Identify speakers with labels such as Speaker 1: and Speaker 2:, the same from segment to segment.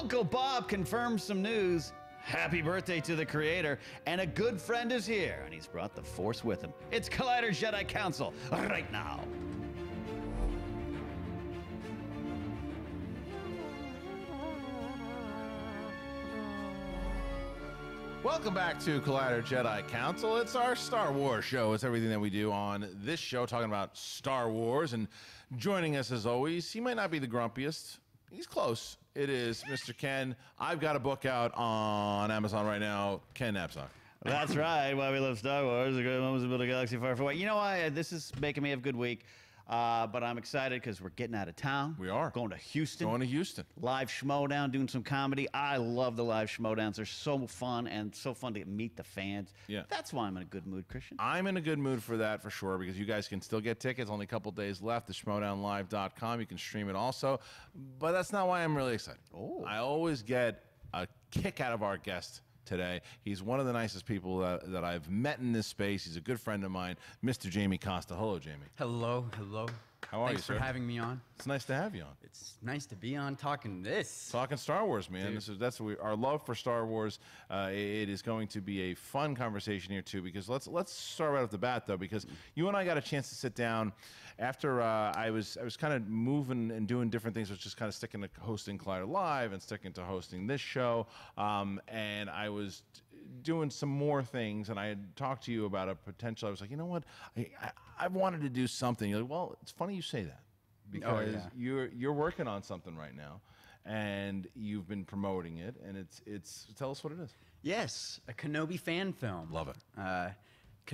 Speaker 1: Uncle Bob confirms some news. Happy birthday to the creator, and a good friend is here, and he's brought the Force with him. It's Collider Jedi Council right now.
Speaker 2: Welcome back to Collider Jedi Council. It's our Star Wars show. It's everything that we do on this show, talking about Star Wars. And joining us as always, he might not be the grumpiest. He's close. It is Mr. Ken. I've got a book out on Amazon right now. Ken Napzok.
Speaker 1: That's right. Why we love Star Wars, the great moments of build a galaxy far, far away. You know why? This is making me have a good week. Uh, but I'm excited because we're getting out of town.
Speaker 2: We are.
Speaker 1: Going to Houston.
Speaker 2: Going to Houston.
Speaker 1: Live Schmodown, doing some comedy. I love the live Schmodowns. They're so fun and so fun to meet the fans.
Speaker 2: Yeah.
Speaker 1: That's why I'm in a good mood, Kristian.
Speaker 2: I'm in a good mood for that for sure because you guys can still get tickets. Only a couple days left. The schmodownlive.com. You can stream it also. But that's not why I'm really excited.
Speaker 1: Oh.
Speaker 2: I always get a kick out of our guest today. He's one of the nicest people that, that I've met in this space. He's a good friend of mine, Mr. Jamie Costa. Hello, Jamie.
Speaker 3: Hello, hello.
Speaker 2: How are you?
Speaker 3: Thanks
Speaker 2: you,
Speaker 3: for
Speaker 2: sir?
Speaker 3: having me on.
Speaker 2: It's nice to have you on.
Speaker 3: It's nice to be on talking this.
Speaker 2: Talking Star Wars, man. This is that's what we, our love for Star Wars. Uh, it is going to be a fun conversation here too. Because let's let's start right off the bat though, because you and I got a chance to sit down after uh, I was I was kind of moving and doing different things. I was just kind of sticking to hosting Collider Live and sticking to hosting this show. Um, and I was doing some more things, and I had talked to you about a potential. I was like, you know what, I I, I wanted to do something. You're like, well, it's funny you say that because
Speaker 3: yeah.
Speaker 2: you're you're working on something right now, and you've been promoting it, and it's it's. Tell us what it is.
Speaker 3: Yes, a Kenobi fan film.
Speaker 2: Love it.
Speaker 3: Uh,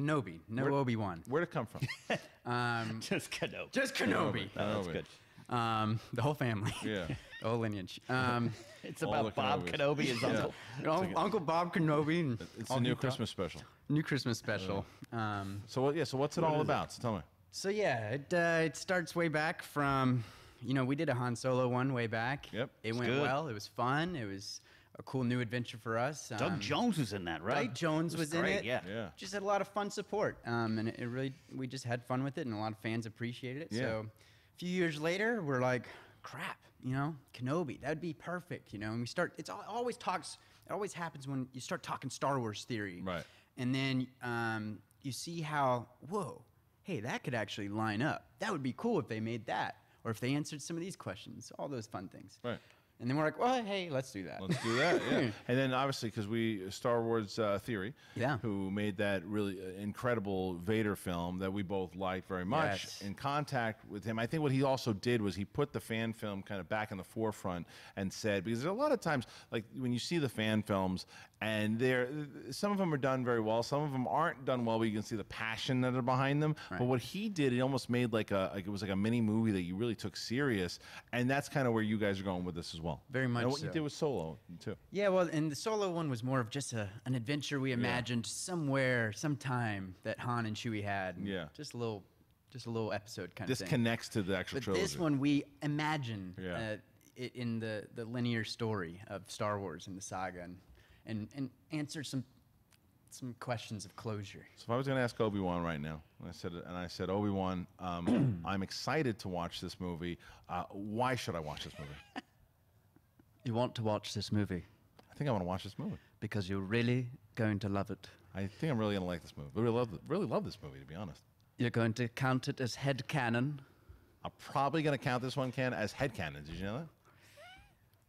Speaker 3: Kenobi, no
Speaker 2: Where-
Speaker 3: Obi Wan.
Speaker 2: Where'd it come from?
Speaker 1: Just Kenobi.
Speaker 3: Just Kenobi.
Speaker 1: Oh, that's good.
Speaker 3: Um, the whole family.
Speaker 2: Yeah.
Speaker 3: the whole lineage. Um,
Speaker 1: It's
Speaker 2: All
Speaker 1: about Bob
Speaker 2: Kenobis.
Speaker 1: Kenobi, his
Speaker 2: Yeah.
Speaker 1: uncle.
Speaker 3: Un- Uncle Bob Kenobi. And
Speaker 2: It's a new
Speaker 3: the-
Speaker 2: Christmas special.
Speaker 3: New Christmas special. Um,
Speaker 2: So what? Yeah. So what's it all about? So tell me.
Speaker 3: so yeah, it uh, it starts way back from, you know, we did a Han Solo one way back.
Speaker 2: Yep.
Speaker 3: It went
Speaker 1: good.
Speaker 3: well. It was fun. It was a cool new adventure for us.
Speaker 1: Doug
Speaker 3: Um,
Speaker 1: Jones was in that, right?
Speaker 3: Doug Jones
Speaker 1: It
Speaker 3: was, in
Speaker 1: great,
Speaker 3: it.
Speaker 1: Yeah.
Speaker 2: Yeah.
Speaker 3: Just had a lot of fun support. Um, and it, it really, we just had fun with it, and a lot of fans appreciated it.
Speaker 2: Yeah.
Speaker 3: So a few years later, we're like, crap, you know, Kenobi, that'd be perfect, you know. And we start, it's always talks, it always happens when you start talking Star Wars theory.
Speaker 2: Right.
Speaker 3: And then um, you see how, whoa, hey, that could actually line up. That would be cool if they made that, or if they answered some of these questions, all those fun things.
Speaker 2: Right.
Speaker 3: And then we're like, well, hey, let's do that.
Speaker 2: Let's do that. Yeah. and then obviously because we Star Wars uh, Theory,
Speaker 3: Yeah.
Speaker 2: who made that really uh, incredible Vader film that we both liked very much.
Speaker 3: Yes.
Speaker 2: In contact with him, I think what he also did was he put the fan film kind of back in the forefront and said because there's a lot of times like when you see the fan films and they're some of them are done very well, some of them aren't done well, but you can see the passion that are behind them. Right. But what he did, it almost made like a like it was like a mini movie that you really took serious, and that's kind of where you guys are going with this as well.
Speaker 3: Very much
Speaker 2: And what you
Speaker 3: so.
Speaker 2: did with Solo too.
Speaker 3: Yeah, well, and the solo one was more of just a, an adventure we imagined somewhere, sometime that Han and Chewie had. and
Speaker 2: Yeah.
Speaker 3: Just a little, just a little episode kind
Speaker 2: This
Speaker 3: of thing.
Speaker 2: connects to the actual
Speaker 3: But
Speaker 2: trilogy.
Speaker 3: this one we imagine
Speaker 2: Yeah.
Speaker 3: uh, it in the, the linear story of Star Wars and the saga, and and, and answer some some questions of closure.
Speaker 2: So if I was going to ask Obi Wan right now, and I said, and I said, Obi Wan, um, I'm excited to watch this movie. Uh, why should I watch this movie?
Speaker 3: You want to watch this movie
Speaker 2: I think I want to watch this movie.
Speaker 3: because you're really going to love it.
Speaker 2: I think I'm really going to like this movie. Really love, really love this movie, to be honest.
Speaker 3: You're going to count it as head canon.
Speaker 2: I'm probably going to count this one, Ken, as headcanon. Did you know that?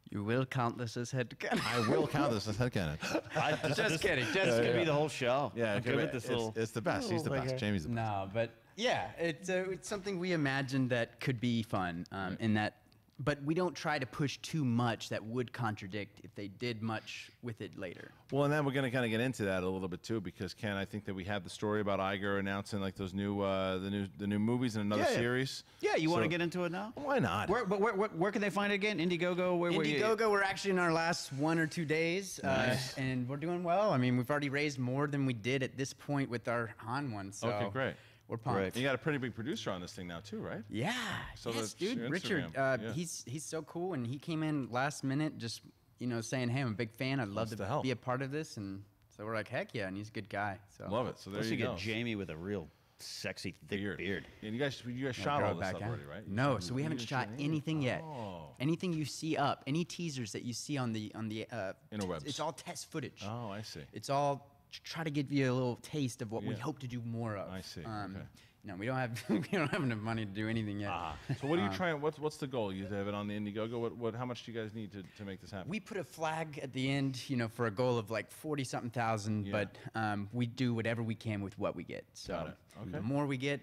Speaker 3: You will count this as head canon.
Speaker 2: I will count this as headcanon.
Speaker 1: I,
Speaker 3: Just kidding, just
Speaker 1: This could
Speaker 3: kidding.
Speaker 1: be the whole show.
Speaker 2: Yeah,
Speaker 1: I'm
Speaker 2: okay,
Speaker 1: good with this
Speaker 2: it's,
Speaker 1: little.
Speaker 2: it's the best. He's the
Speaker 1: little
Speaker 2: best.
Speaker 1: thing
Speaker 2: Jamie's the best.
Speaker 3: No, but yeah, it's uh, it's something we imagined that could be fun. Um, in that, but we don't try to push too much that would contradict if they did much with it later.
Speaker 2: Well, and then we're going to kind of get into that a little bit too, because Ken, I think that we had the story about Iger announcing like those new, uh, the new, the new movies in another
Speaker 1: Yeah, yeah.
Speaker 2: series.
Speaker 1: Yeah, you want to get into it now?
Speaker 2: Why not?
Speaker 1: Where, but where, where, where can they find it again? Indiegogo? Where, where you-
Speaker 3: Indiegogo, we're actually in our last one or two days,
Speaker 2: Nice.
Speaker 3: uh, and we're doing well. I mean, we've already raised more than we did at this point with our Han one. So
Speaker 2: Okay, great.
Speaker 3: We're pumped.
Speaker 1: Great.
Speaker 2: You got a pretty big producer on this thing now too, right?
Speaker 3: Yeah.
Speaker 2: So
Speaker 3: yes, dude.
Speaker 2: your
Speaker 3: Richard, uh,
Speaker 2: Yeah.
Speaker 3: he's he's so cool, and he came in last minute, just you know, saying, "Hey, I'm a big fan. I'd love to,
Speaker 2: to help.
Speaker 3: be a part of this." And so we're like, "Heck yeah!" And he's a good guy. So
Speaker 2: Love it. So there
Speaker 1: Plus
Speaker 2: you
Speaker 1: you
Speaker 2: go.
Speaker 1: get Jamie with a real sexy thick beard.
Speaker 2: And you guys, you guys
Speaker 3: Yeah,
Speaker 2: shot all
Speaker 3: it
Speaker 2: this
Speaker 3: back
Speaker 2: stuff
Speaker 3: out.
Speaker 2: already, right?
Speaker 3: No,
Speaker 2: shot-
Speaker 3: so we haven't shot anything yet.
Speaker 2: Oh.
Speaker 3: Anything you see up, any teasers that you see on the on the uh,
Speaker 2: Interwebs.
Speaker 3: it's all test footage.
Speaker 2: Oh, I see.
Speaker 3: It's all to try to give you a little taste of what we hope to do more of.
Speaker 2: I see,
Speaker 3: Um,
Speaker 2: okay.
Speaker 3: No, we don't have we don't have enough money to do anything yet.
Speaker 2: Ah. So what are you trying? What's what's the goal? You have it on the Indiegogo. What what? How much do you guys need to, to make this happen?
Speaker 3: We put a flag at the end, you know, for a goal of like forty something thousand,
Speaker 2: Yeah.
Speaker 3: but um, we do whatever we can with what we get. So
Speaker 2: Okay.
Speaker 3: the more we get,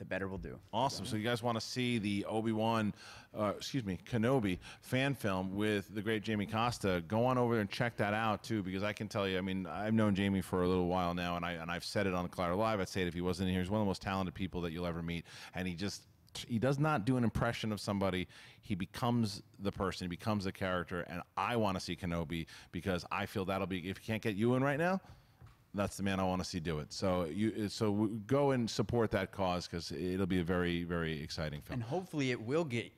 Speaker 3: the better we'll do.
Speaker 2: Awesome. So you guys want to see the Obi Wan, uh, excuse me, Kenobi fan film with the great Jamie Costa? Go on over and check that out too, because I can tell you. I mean, I've known Jamie for a little while now, and I and I've said it on Collider Live. I'd say it if he wasn't in here. He's one of the most talented people that you'll ever meet, and he just he does not do an impression of somebody. He becomes the person. He becomes the character, and I want to see Kenobi because I feel that'll be if you can't get you in right now that's the man I want to see do it. So you, so go and support that cause because it'll be a very, very exciting film.
Speaker 3: And hopefully, it will get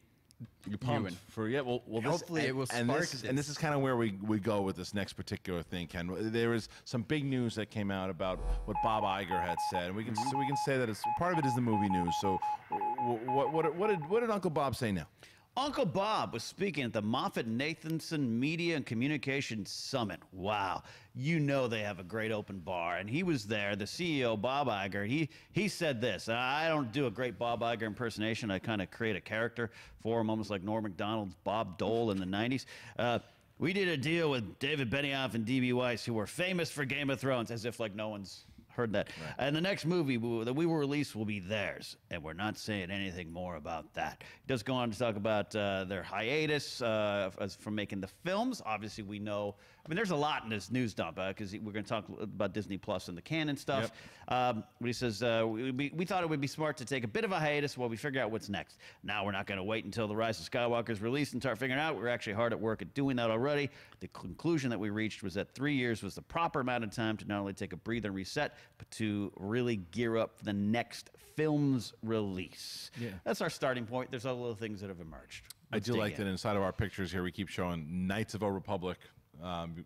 Speaker 2: You pumped for yeah? Well, well, this,
Speaker 3: Hopefully it
Speaker 2: and-
Speaker 3: will
Speaker 2: and
Speaker 3: spark
Speaker 2: this, is, and this is kind of where we, we go with this next particular thing, Ken. There is some big news that came out about what Bob Iger had said, and we can mm-hmm. so we can say that it's part of it is the movie news. So, what what what did what did Uncle Bob say now?
Speaker 1: Uncle Bob was speaking at the Moffat Nathanson Media and Communications Summit. Wow. You know they have a great open bar. And he was there, the CEO, Bob Iger. He, he said this I don't do a great Bob Iger impersonation. I kind of create a character for him, almost like Norm Macdonald's Bob Dole in the 90s. Uh, we did a deal with David Benioff and D.B. Weiss, who were famous for Game of Thrones, as if like no one's heard that. And the next movie that we will release will be theirs, and we're not saying anything more about that. He does go on to talk about uh, their hiatus uh, from making the films. Obviously, we know. I mean, there's a lot in this news dump because we're going to talk about Disney Plus and the canon stuff. Um, but he says uh, we, we, we thought it would be smart to take a bit of a hiatus while we figure out what's next. Now we're not going to wait until the Rise of Skywalker is released and start figuring out. We're actually hard at work at doing that already. The conclusion that we reached was that three years was the proper amount of time to not only take a breather and reset, to really gear up for the next film's release.
Speaker 2: Yeah.
Speaker 1: That's our starting point. There's other little things that have emerged.
Speaker 2: I
Speaker 1: Let's
Speaker 2: do like
Speaker 1: in.
Speaker 2: that inside of our pictures here, we keep showing Knights of a Republic um,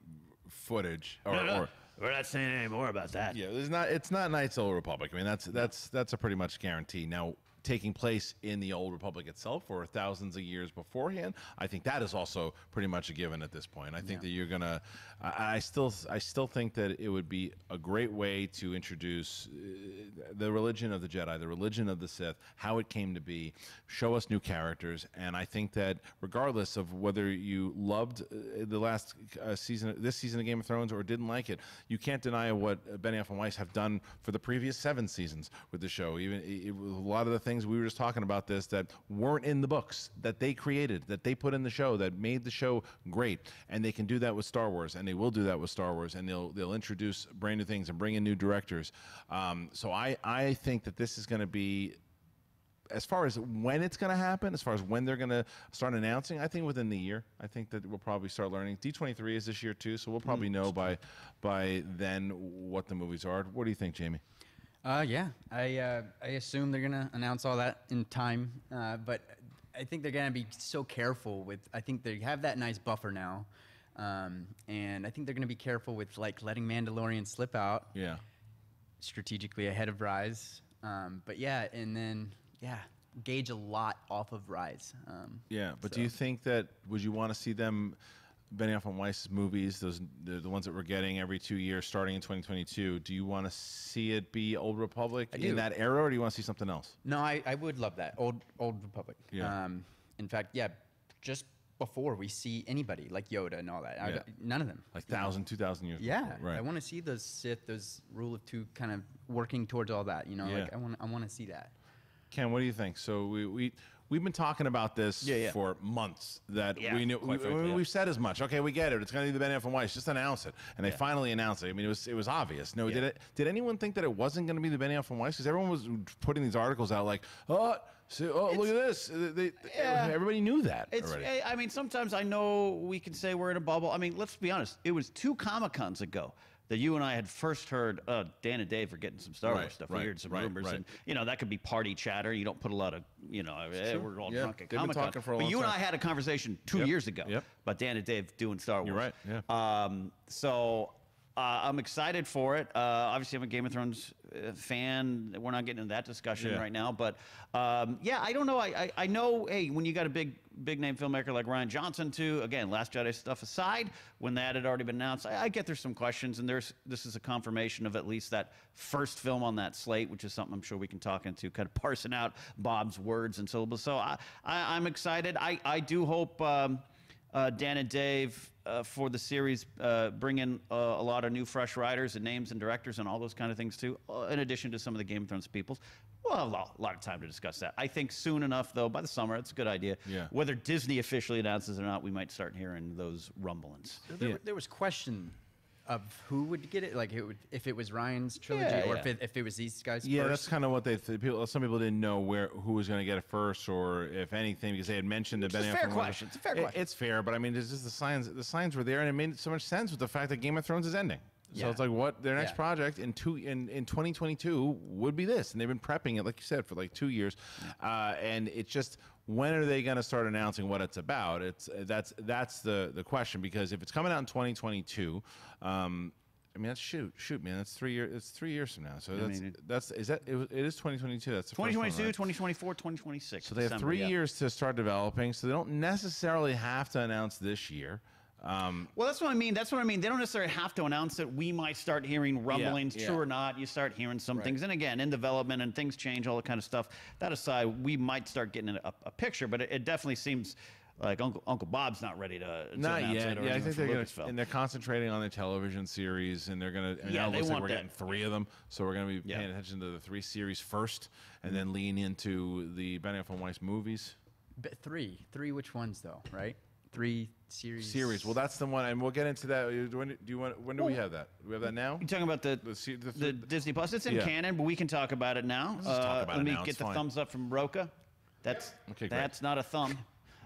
Speaker 2: footage, or,
Speaker 1: No, no,
Speaker 2: or
Speaker 1: we're not saying any more about that.
Speaker 2: Yeah, it's not. It's not Knights of Old Republic. I mean, that's that's that's a pretty much guarantee. Now, taking place in the Old Republic itself or thousands of years beforehand, I think that is also pretty much a given at this point. I think that you're gonna. I, I still I still think that it would be a great way to introduce uh, the religion of the Jedi, the religion of the Sith, how it came to be, show us new characters, and I think that regardless of whether you loved uh, the last uh, season, this season of Game of Thrones, or didn't like it, you can't deny what Benioff and Weiss have done for the previous seven seasons with the show. Even it, it, a lot of the things we were just talking about this that weren't in the books that they created, that they put in the show, that made the show great, and they can do that with Star Wars, and they will do that with Star Wars, and they'll they'll introduce brand new things and bring in new directors. Um, so I I think that this is going to be as far as when it's going to happen, as far as when they're going to start announcing, I think within the year. I think that we'll probably start learning. D23 is this year too, so we'll probably know by by then what the movies are. What do you think, Jamie?
Speaker 3: Uh, yeah, I uh, I assume they're gonna announce all that in time, uh, but I think they're gonna be so careful with. I think they have that nice buffer now, um, and I think they're gonna be careful with like letting Mandalorian slip out
Speaker 2: Yeah.
Speaker 3: strategically ahead of Rise. Um, but yeah, and then yeah, gauge a lot off of Rise. Um,
Speaker 2: Yeah, but do you think that would you want to see them, Benioff and Weiss movies, those the, the ones that we're getting every two years, starting in 2022? Do you want to see it be Old Republic in that era, or do you want to see something else?
Speaker 3: No, I, I would love that old Old Republic.
Speaker 2: Yeah.
Speaker 3: Um, in fact, yeah, just before we see anybody like Yoda and all that,
Speaker 2: Yeah.
Speaker 3: don't- none of them.
Speaker 2: Like thousand, two thousand years.
Speaker 3: Yeah,
Speaker 2: before, right.
Speaker 3: I want to see those Sith, those rule of two, kind of working towards all that. You know,
Speaker 2: Yeah.
Speaker 3: like I want, I want to see that.
Speaker 2: Ken, what do you think? So we we we've been talking about this
Speaker 1: Yeah, yeah.
Speaker 2: for months. That
Speaker 1: Yeah,
Speaker 2: we knew we,
Speaker 1: quite frankly, yeah.
Speaker 2: we've said as much. Okay, we get it. It's going to be the Benioff and Weiss. Just announce it, and they finally announced it. I mean, it was it was obvious. No, did it? Did anyone think that it wasn't going to be the Benioff and Weiss? Because everyone was putting these articles out like, oh, see, oh, look at this. They, they-
Speaker 1: Yeah.
Speaker 2: everybody knew that
Speaker 1: It's.
Speaker 2: already.
Speaker 1: I mean, sometimes I know we can say we're in a bubble. I mean, let's be honest. It was two Comic Cons ago that you and I had first heard uh, Dan and Dave were getting some Star
Speaker 2: Right,
Speaker 1: Wars stuff.
Speaker 2: right,
Speaker 1: we heard some
Speaker 2: right,
Speaker 1: rumors, and you know that could be party chatter. You don't put a lot of, you know, eh,
Speaker 2: Sure,
Speaker 1: we're all
Speaker 2: yeah.
Speaker 1: drunk at Comic Con.
Speaker 2: talking for a
Speaker 1: But you and. I had a conversation two
Speaker 2: Yep,
Speaker 1: years ago
Speaker 2: yep.
Speaker 1: about Dan and Dave doing Star Wars.
Speaker 2: You're right, yeah.
Speaker 1: Um, so Uh, I'm excited for it. Uh, obviously, I'm a Game of Thrones uh, fan. We're not getting into that discussion
Speaker 2: Yeah.
Speaker 1: right now, but um, yeah, I don't know. I, I I know. Hey, when you got a big big name filmmaker like Rian Johnson, too. Again, Last Jedi stuff aside, when that had already been announced, I, I get there's some questions, and there's this is a confirmation of at least that first film on that slate, which is something I'm sure we can talk into, kind of parsing out Bob's words and syllables. So I, I I'm excited. I I do hope. Um, uh, Dan and Dave uh, for the series uh, bring in uh, a lot of new, fresh writers and names and directors and all those kind of things too. Uh, in addition to some of the Game of Thrones peoples, we'll have a lot, a lot of time to discuss that. I think soon enough, though, by the summer, it's a good idea.
Speaker 2: Yeah.
Speaker 1: Whether Disney officially announces it or not, we might start hearing those rumblings.
Speaker 3: There,
Speaker 2: Yeah.
Speaker 3: there was question of who would get it, like it would, if it was Rian's trilogy
Speaker 1: Yeah,
Speaker 3: or if
Speaker 1: yeah.
Speaker 3: it, if it was these guys.
Speaker 2: Yeah,
Speaker 3: first.
Speaker 2: that's kind of what they th- people. Some people didn't know where who was going to get it first, or if anything, because they had mentioned the
Speaker 1: a fair question. It's a fair question.
Speaker 2: It's fair, but I mean, it's just the signs. The signs were there, and it made so much sense with the fact that Game of Thrones is ending. So
Speaker 3: Yeah.
Speaker 2: it's like what their next
Speaker 3: Yeah.
Speaker 2: project in two in, in 2022 would be this, and they've been prepping it, like you said, for like two years, uh, and it's just when are they going to start announcing what it's about? It's that's that's the the question because if it's coming out in 2022. Um, I mean, that's shoot, shoot, man. That's three years. It's three years from now. So that's
Speaker 1: mean, it-
Speaker 2: that's is that it, it is 2022. That's the one,
Speaker 1: 2022,
Speaker 2: right?
Speaker 1: 2024, 2026.
Speaker 2: So they have
Speaker 1: December,
Speaker 2: three
Speaker 1: yeah.
Speaker 2: years to start developing. So they don't necessarily have to announce this year. Um,
Speaker 1: Well, that's what I mean. That's what I mean. They don't necessarily have to announce it. We might start hearing rumblings,
Speaker 2: yeah.
Speaker 1: true or not. You start hearing some things, and again, in development and things change, all that kind of stuff. That aside, we might start getting a, a picture, but it, it definitely seems like Uncle Uncle Bob's not ready to, to
Speaker 2: not
Speaker 1: announce
Speaker 2: yet.
Speaker 1: it. Or
Speaker 2: Yeah, I think they're gonna, and they're concentrating on the television series, and they're gonna. And
Speaker 1: Yeah,
Speaker 2: now it
Speaker 1: they
Speaker 2: looks like we're
Speaker 1: that.
Speaker 2: getting three of them, so we're gonna be
Speaker 1: Yeah.
Speaker 2: paying attention to the three series first, and then lean into the Benioff and Weiss movies
Speaker 3: But three, three. Which ones though? Right? Three series.
Speaker 2: series. Well, that's the one, and we'll get into that. When do you want? When do we have that? Do we have that now?
Speaker 1: You talking about the
Speaker 2: The se- the
Speaker 1: the, Disney Plus? It's in
Speaker 2: Yeah.
Speaker 1: canon, but we can talk about it now.
Speaker 2: Let's just talk about
Speaker 1: let
Speaker 2: it
Speaker 1: me
Speaker 2: now,
Speaker 1: get
Speaker 2: it's
Speaker 1: the
Speaker 2: fine.
Speaker 1: thumbs up from Roca. That's
Speaker 2: Okay, great.
Speaker 1: that's not a thumb.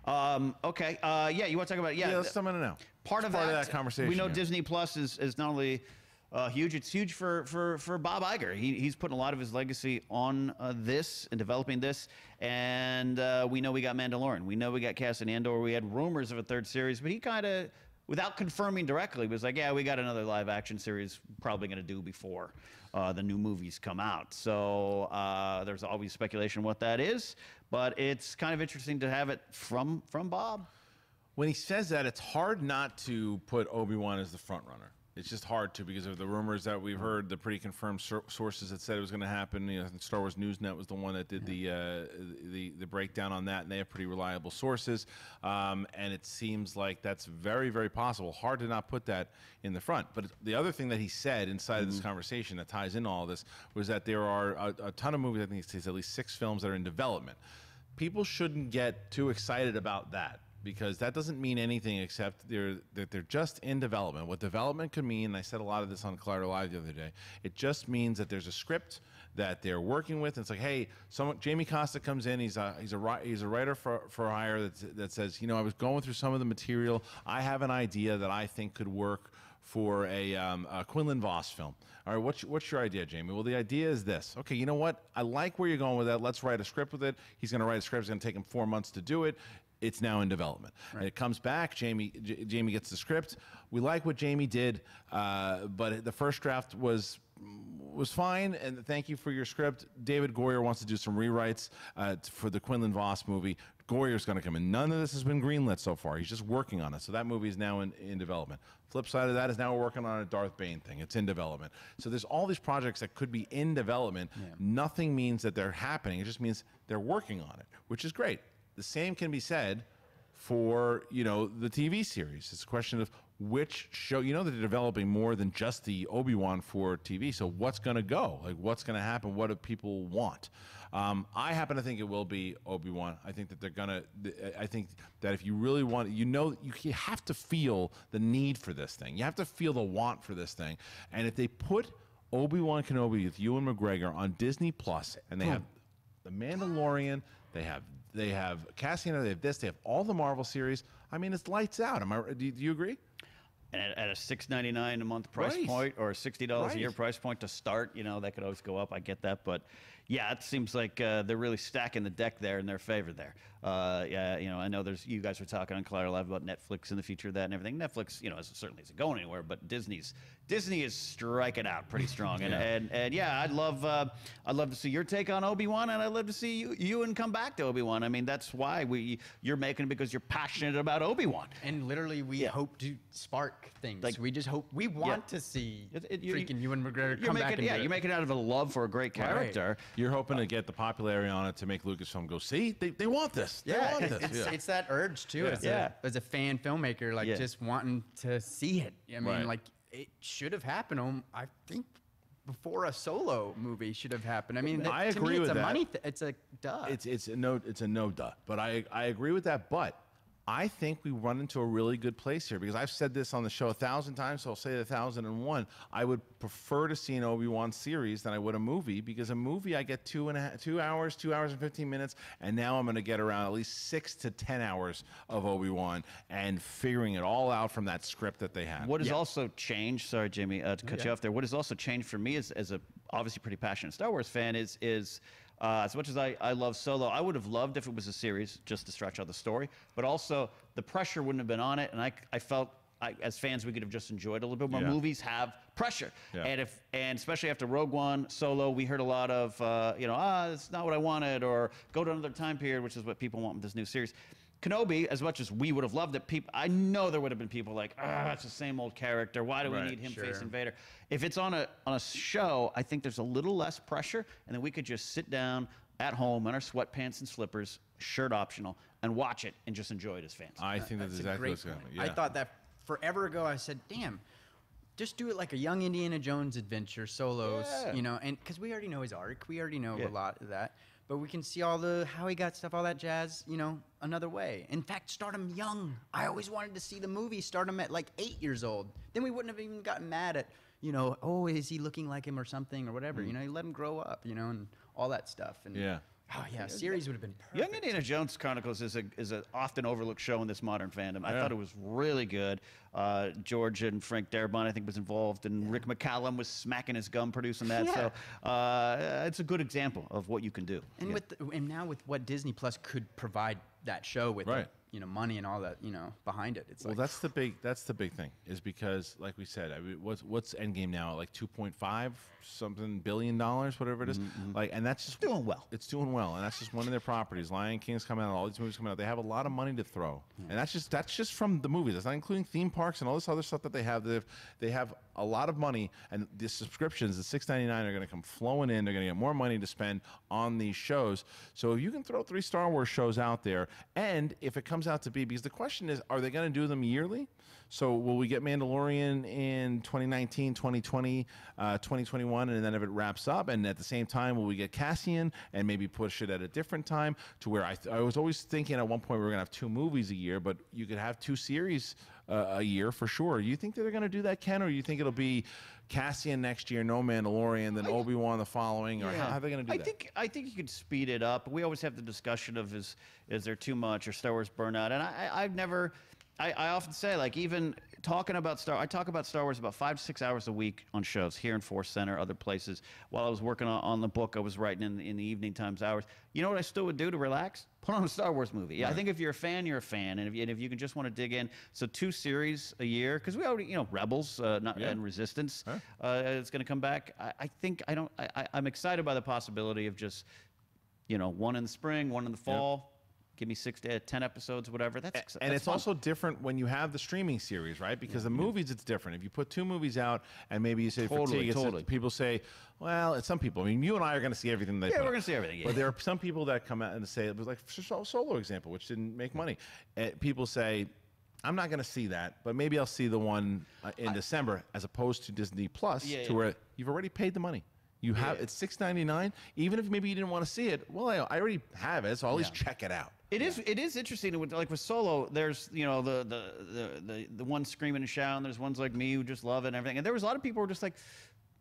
Speaker 1: Um, okay, uh, yeah, you want to talk about it? Yeah,
Speaker 2: Yeah, let's
Speaker 1: th-
Speaker 2: come in now.
Speaker 1: part of
Speaker 2: part
Speaker 1: that,
Speaker 2: of that conversation.
Speaker 1: We know
Speaker 2: yeah.
Speaker 1: Disney Plus is, is not only uh, huge; it's huge for for for Bob Iger. He, he's putting a lot of his legacy on uh, this and developing this. And uh, we know we got Mandalorian. We know we got Cassian Andor. We had rumors of a third series, but he kind of, without confirming directly, was like, "Yeah, we got another live action series probably going to do before." Uh, the new movies come out, so uh, there's always speculation what that is, but it's kind of interesting to have it from from Bob.
Speaker 2: when he says that, it's hard not to put Obi Wan as the front runner. It's just hard to because of the rumors that we've heard, the pretty confirmed sor- sources that said it was going to happen. You know, Star Wars Newsnet was the one that did the, uh, the the breakdown on that, and they have pretty reliable sources. Um, and it seems like that's very, very possible. Hard to not put that in the front. But the other thing that he said inside of this conversation that ties in all this was that there are a, a ton of movies. I think he says at least six films that are in development. People shouldn't get too excited about that because that doesn't mean anything except they're that they're just in development. What development could mean, I said a lot of this on Collider Live the other day, it just means that there's a script that they're working with. And it's like, hey, someone Jamie Costa comes in. He's a he's a he's a writer for for hire that that says, you know, I was going through some of the material. I have an idea that I think could work for a, um, a Quinlan Vos film. All right, what's, what's your idea, Jamie? Well, the idea is this. Okay, you know what? I like where you're going with that. Let's write a script with it. He's going to write a script. It's going to take him four months to do it. It's now in development. And it comes back. Jamie J- Jamie gets the script. We like what Jamie did, uh, but the first draft was was fine, and thank you for your script. David Goyer wants to do some rewrites uh, for the Quinlan Vos movie. Goyer's going to come in. None of this has been greenlit so far. He's just working on it. So that movie is now in, in development. Flip side of that is now we're working on a Darth Bane thing. It's in development. So there's all these projects that could be in development. Nothing means that they're happening. It just means they're working on it, which is great. The same can be said for you know the TV series. It's a question of which show. You know that they're developing more than just the Obi Wan for TV. So what's going to go? Like what's going to happen? What do people want? Um, I happen to think it will be Obi Wan. I think that they're gonna. I think that if you really want, you know, you, have to feel the need for this thing. You have to feel the want for this thing. And if they put Obi Wan Kenobi with Ewan McGregor on Disney Plus, and they have the Mandalorian. They have they have Cassian. They have this. They have all the Marvel series. I mean, it's lights out. Am I? Do you, do you agree?
Speaker 1: And at, at a six ninety nine a month price
Speaker 2: Right.
Speaker 1: point or a sixty dollars a year price point to start, you know that could always go up. I get that, but Yeah, it seems like uh, they're really stacking the deck there in their favor there. Uh, yeah, you know, I know there's you guys were talking on Collider Live about Netflix and the future of that and everything. Netflix, you know, is, certainly isn't going anywhere, but Disney's Disney is striking out pretty strong. And
Speaker 2: Yeah.
Speaker 1: and, and yeah, I'd love uh, I'd love to see your take on Obi Wan, and I'd love to see you you and come back to Obi Wan. I mean, that's why we you're making it because you're passionate about Obi Wan.
Speaker 3: And literally, we
Speaker 1: Yeah.
Speaker 3: hope to spark things.
Speaker 1: Like-
Speaker 3: we just hope we want to see
Speaker 1: It- it- you-
Speaker 3: freaking Ewan McGregor
Speaker 1: You're
Speaker 3: come back
Speaker 1: making
Speaker 3: and
Speaker 1: yeah, you're
Speaker 3: it.
Speaker 1: making it out of a love for a great
Speaker 3: Right.
Speaker 2: You're hoping to get the popularity on it to make Lucasfilm go, see, they, they want this. They
Speaker 3: Yeah,
Speaker 2: want
Speaker 3: it's,
Speaker 2: this.
Speaker 3: it's,
Speaker 2: Yeah.
Speaker 3: it's that urge too.
Speaker 2: Yeah.
Speaker 3: As,
Speaker 1: Yeah.
Speaker 3: a, as a fan filmmaker, like just wanting to see it. I mean,
Speaker 2: Right.
Speaker 3: like it should have happened. I think before a solo movie should have happened. I mean,
Speaker 2: I
Speaker 3: th- to
Speaker 2: agree
Speaker 3: me, it's
Speaker 2: with
Speaker 3: a
Speaker 2: that.
Speaker 3: money. Th- it's a duh.
Speaker 2: It's it's a no it's a no duh. But I I agree with that. But I think we run into a really good place here because I've said this on the show a thousand times, so I'll say it a thousand and one. I would prefer to see an Obi Wan series than I would a movie because a movie I get two and a half, two hours, two hours and fifteen minutes, and now I'm going to get around at least six to ten hours of Obi Wan and figuring it all out from that script that they have.
Speaker 1: What has also changed? Sorry, Jimmy, uh, to cut you off there. What has also changed for me as, as a obviously pretty passionate Star Wars fan is is uh, as much as I, I love Solo, I would have loved if it was a series just to stretch out the story, but also the pressure wouldn't have been on it, and I I felt. I, as fans, we could have just enjoyed a little bit more.
Speaker 2: Yeah.
Speaker 1: Movies have pressure,
Speaker 2: Yeah.
Speaker 1: and if and especially after Rogue One, Solo, we heard a lot of uh, you know ah, it's not what I wanted, or go to another time period, which is what people want with this new series. Kenobi, as much as we would have loved it, people I know there would have been people like, ah, it's the same old character. Why do we
Speaker 2: Right,
Speaker 1: need him
Speaker 3: sure.
Speaker 1: facing Vader? If it's on a on a show, I think there's a little less pressure, and then we could just sit down at home in our sweatpants and slippers, shirt optional, and watch it and just enjoy it as fans.
Speaker 2: I think that's,
Speaker 3: That's
Speaker 2: exactly
Speaker 3: a great
Speaker 2: what's going to
Speaker 3: point. I thought that forever ago. I said, "Damn, just do it like a young Indiana Jones adventure, solos,
Speaker 1: Yeah.
Speaker 3: you know." And because we already know his arc, we already know
Speaker 1: Yeah.
Speaker 3: a lot of that, but we can see all the how he got stuff, all that jazz, you know, another way. In fact, start him young. I always wanted to see the movie start him at like eight years old. Then we wouldn't have even gotten mad at. You know, oh, is he looking like him or something or whatever? Mm. You know, you let him grow up, you know, and all that stuff. And
Speaker 2: Yeah.
Speaker 3: Oh yeah, series would have been perfect.
Speaker 1: Young Indiana Jones Chronicles is a is an often overlooked show in this modern fandom. I
Speaker 2: Yeah.
Speaker 1: thought it was really good. Uh, George and Frank Darabont, I think, was involved, and Rick McCallum was smacking his gum producing that. So uh, it's a good example of what you can do.
Speaker 3: And
Speaker 1: Yeah.
Speaker 3: with the, and now with what Disney Plus could provide that show with
Speaker 2: Right.
Speaker 3: the, you know money and all that you know behind it, it's
Speaker 2: Well,
Speaker 3: like
Speaker 2: that's the big that's the big thing is because, like we said, I mean, what's what's Endgame now? Like two point five something billion dollars, whatever it is. Mm-hmm, mm-hmm. Like, and that's just
Speaker 1: Doing well.
Speaker 2: It's doing well, and that's just one of their properties. Lion King's coming out, all these movies coming out. They have a lot of money to throw, and that's just that's just from the movies. That's not including theme parks and all this other stuff that they have. They have, they have a lot of money, and the subscriptions, the six ninety nine, are going to come flowing in. They're going to get more money to spend on these shows. So if you can throw three Star Wars shows out there, and if it comes out to be, because the question is, are they going to do them yearly? So will we get Mandalorian in 2019, 2020, uh, 2021, and then if it wraps up, and at the same time, will we get Cassian and maybe push it at a different time to where I, th- I was always thinking at one point we were gonna have two movies a year, but you could have two series uh, a year for sure. Do you think that they're gonna do that, Ken, or you think it'll be Cassian next year, no Mandalorian, then Obi Wan the following, or how, how are they gonna do
Speaker 1: I
Speaker 2: that?
Speaker 1: think I think you could speed it up. We always have the discussion of is is there too much or Star Wars burnout, and I I've never. I, I often say like even talking about Star. I talk about Star Wars about five to six hours a week on shows here in Force Center, other places. While I was working on, on the book, I was writing in, in the evening times hours. You know what I still would do to relax? Put on a Star Wars movie. Yeah, I think if you're a fan, you're a fan, and if you, and if you can just want to dig in, so two series a year because we already you know Rebels uh, not,
Speaker 2: Yeah.
Speaker 1: and Resistance uh, it's going to come back. I, I think I don't. I, I'm excited by the possibility of just you know, one in the spring, one in the fall. Give me six to ten episodes, whatever. That's
Speaker 2: and
Speaker 1: that's
Speaker 2: it's
Speaker 1: fun.
Speaker 2: also different when you have the streaming series, right? Because the movies, it's different. If you put two movies out, and maybe you say
Speaker 1: Totally,
Speaker 2: fatigue, it's-
Speaker 1: totally.
Speaker 2: people say, well, it's some people. I mean, you and I are going to see everything they.
Speaker 1: Yeah,
Speaker 2: put
Speaker 1: we're gonna see everything, yeah.
Speaker 2: But there are some people that come out and say it was like Sol- Solo example, which didn't make money. Uh, people say. I'm not going to see that, but maybe I'll see the one uh, in December as opposed to Disney Plus,
Speaker 1: Yeah,
Speaker 2: to
Speaker 1: yeah.
Speaker 2: where you've already paid the money. You have
Speaker 1: Yeah.
Speaker 2: it's six ninety nine. Even if maybe you didn't want to see it, well, I, I already have it, so I'll at least check it out.
Speaker 1: It is. It is interesting. With, like with Solo, there's you know the the the the, the one screaming and shouting. There's ones like me who just love it and everything. And there was a lot of people who were just like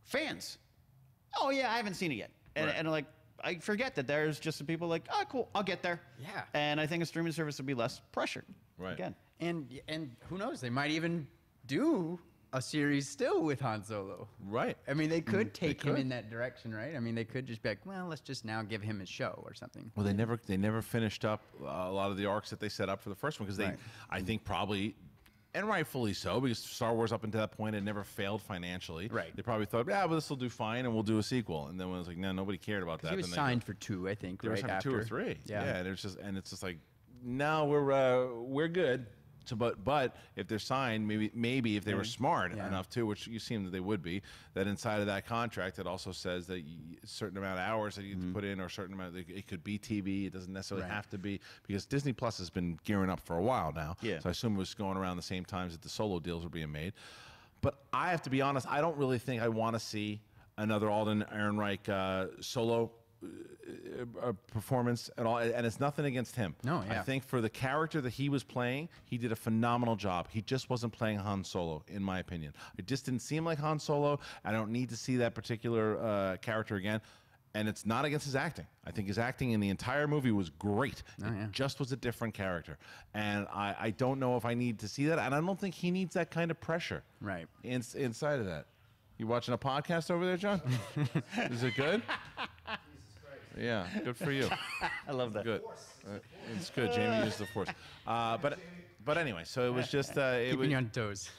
Speaker 1: fans. Oh yeah, I haven't seen it yet. And,
Speaker 2: Right.
Speaker 1: and like I forget that there's just some people like, oh cool, I'll get there.
Speaker 3: Yeah.
Speaker 1: And I think a streaming service would be less pressure.
Speaker 2: Right.
Speaker 1: Again.
Speaker 3: and and who knows? They might even do a series still with Han Solo.
Speaker 2: Right.
Speaker 3: I mean, they could take him
Speaker 2: could.
Speaker 3: in that direction, right? I mean, they could just be like, well, let's just now give him a show or something.
Speaker 2: Well, they never they never finished up a lot of the arcs that they set up for the first one because they,
Speaker 3: Right.
Speaker 2: I think probably, and rightfully so, because Star Wars up until that point had never failed financially.
Speaker 3: Right.
Speaker 2: They probably thought, yeah, but this will do fine, and we'll do a sequel. And then when it was like, no, nobody cared about that.
Speaker 3: He was
Speaker 2: they-
Speaker 3: signed for two, I think,
Speaker 2: They were
Speaker 3: right
Speaker 2: signed
Speaker 3: after
Speaker 2: for two or three.
Speaker 3: Yeah.
Speaker 2: and it's just and it's just like, no, we're uh, we're good. So, but but if they're signed, maybe maybe if they were smart
Speaker 3: Yeah.
Speaker 2: enough too, which you seem that they would be, that inside of that contract it also says that y a certain amount of hours that you
Speaker 3: Mm-hmm.
Speaker 2: to put in, or a certain amount. It could be TV. It doesn't necessarily
Speaker 3: Right.
Speaker 2: have to be because Disney Plus has been gearing up for a while now.
Speaker 1: Yeah.
Speaker 2: So I assume it was going around the same times that the solo deals were being made. But I have to be honest, I don't really think I want to see another Alden Ehrenreich uh, solo uh, performance at all, and it's nothing against him.
Speaker 3: No,
Speaker 2: I think for the character that he was playing, he did a phenomenal job. He just wasn't playing Han Solo, in my opinion. It just didn't seem like Han Solo. I don't need to see that particular uh, character again. And it's not against his acting. I think his acting in the entire movie was great.
Speaker 3: Oh,
Speaker 2: it
Speaker 3: yeah.
Speaker 2: just was a different character. And I, I don't know if I need to see that. And I don't think he needs that kind of pressure
Speaker 3: Right.
Speaker 2: in, inside of that. You watching a podcast over there, John? Is it good? Yeah, good for you.
Speaker 1: I love that.
Speaker 2: Good. Uh, it's good. Jamie used the force. Uh, but but anyway, so it was just uh, it
Speaker 3: Keeping
Speaker 2: was,
Speaker 3: you on toes.
Speaker 2: I-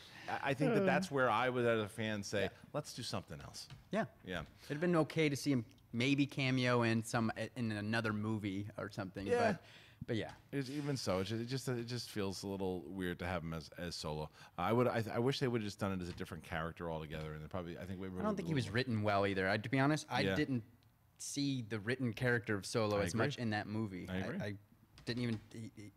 Speaker 2: I think that that's where I would, as a fan, say, let's do something else.
Speaker 3: Yeah.
Speaker 2: Yeah.
Speaker 3: It'd have been okay to see him maybe cameo in some in another movie or something.
Speaker 2: Yeah.
Speaker 3: But but yeah.
Speaker 2: It's, even so, it just, it just it just feels a little weird to have him as, as solo. I would I, I wish they would have just done it as a different character altogether, and they probably I think we.
Speaker 3: I don't think he was written well either. I, to be honest, I
Speaker 2: Yeah.
Speaker 3: didn't see the written character of Solo
Speaker 2: I
Speaker 3: as
Speaker 2: agree.
Speaker 3: much in that movie.
Speaker 2: I agree.
Speaker 3: I, didn't even. he- he-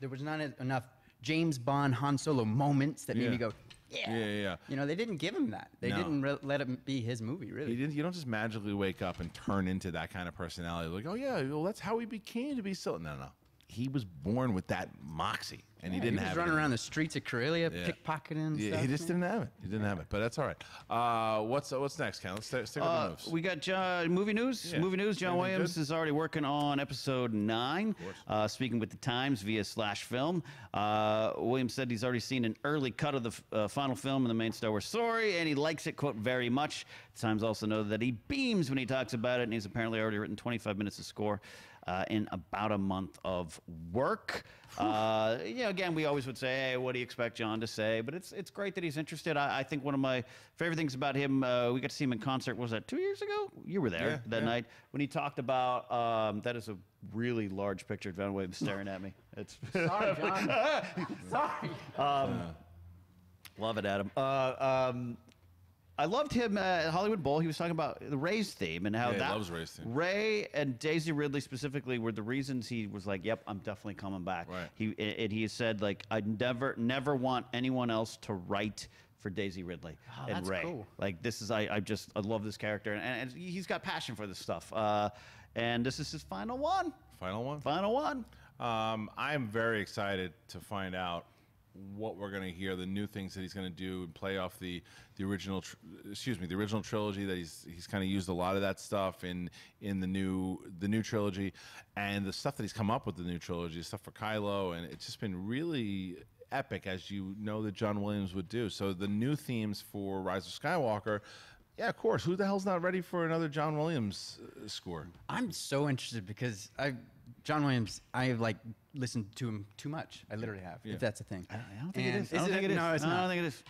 Speaker 3: there was not enough James Bond Han Solo moments that made me go, yeah.
Speaker 2: Yeah, yeah, yeah.
Speaker 3: You know, they didn't give him that. They
Speaker 2: No.
Speaker 3: didn't re- let him be his movie, really.
Speaker 2: He didn't, you don't just magically wake up and turn into that kind of personality. Like, oh yeah, well that's how he became to be so. No, no, he was born with that moxie, and he
Speaker 3: Yeah,
Speaker 2: didn't have it.
Speaker 3: he was
Speaker 2: have
Speaker 3: running
Speaker 2: it.
Speaker 3: around the streets of Corellia,
Speaker 2: Yeah.
Speaker 3: pickpocketing
Speaker 2: Yeah,
Speaker 3: stuff.
Speaker 2: he just didn't have it. He didn't have it, but that's all right. Uh, what's what's next, Ken? Let's stick, with the
Speaker 1: Uh,
Speaker 2: moves.
Speaker 1: we got John, movie news.
Speaker 2: Yeah.
Speaker 1: Movie news. John
Speaker 2: Anything
Speaker 1: Williams
Speaker 2: good?
Speaker 1: is already working on episode nine. Uh, speaking with the Times via Slash Film, uh, Williams said he's already seen an early cut of the uh, final film in the main Star Wars story, and he likes it quote very much. The Times also noted that he beams when he talks about it, and he's apparently already written 25 minutes of score. Uh, in about a month of work, uh, you know, again, we always would say, "Hey, what do you expect John to say?" But it's it's great that he's interested. I, I think one of my favorite things about him, uh, we got to see him in concert. Was that two years ago? You were there
Speaker 2: Yeah,
Speaker 1: that
Speaker 2: yeah.
Speaker 1: night when he talked about. Um, that is a really large picture of John Williams staring at me. It's
Speaker 3: Sorry, John. Sorry.
Speaker 1: love it, Adam. Uh, um, I loved him at Hollywood Bowl. He was talking about the Rey's theme and how
Speaker 2: Yeah, he
Speaker 1: that
Speaker 2: loves Rey's theme.
Speaker 1: Rey and Daisy Ridley specifically were the reasons he was like, "Yep, I'm definitely coming back."
Speaker 2: Right.
Speaker 1: He and he said like, "I never, never want anyone else to write." For Daisy Ridley
Speaker 3: Oh,
Speaker 1: and
Speaker 3: that's
Speaker 1: Rey,
Speaker 3: cool.
Speaker 1: like this is I, I just I love this character and, and he's got passion for this stuff. Uh, and this is his final one,
Speaker 2: Final one.
Speaker 1: final one.
Speaker 2: Um, I'm very excited to find out what we're going to hear, the new things that he's going to do, and play off the the original, tr- excuse me, the original trilogy. That he's he's kind of used a lot of that stuff in in the new the new trilogy, and the stuff that he's come up with the new trilogy, stuff for Kylo, and it's just been really epic, as you know that John Williams would do. So the new themes for Rise of Skywalker. Yeah, of course. Who the hell's not ready for another John Williams uh, score?
Speaker 3: I'm so interested because I, John Williams, I have like listened to him too much. I literally have, if that's a thing.
Speaker 1: I don't, I don't think
Speaker 3: And
Speaker 1: it is. I don't think it is.
Speaker 3: No, it's
Speaker 1: I
Speaker 3: not.
Speaker 1: don't think it is.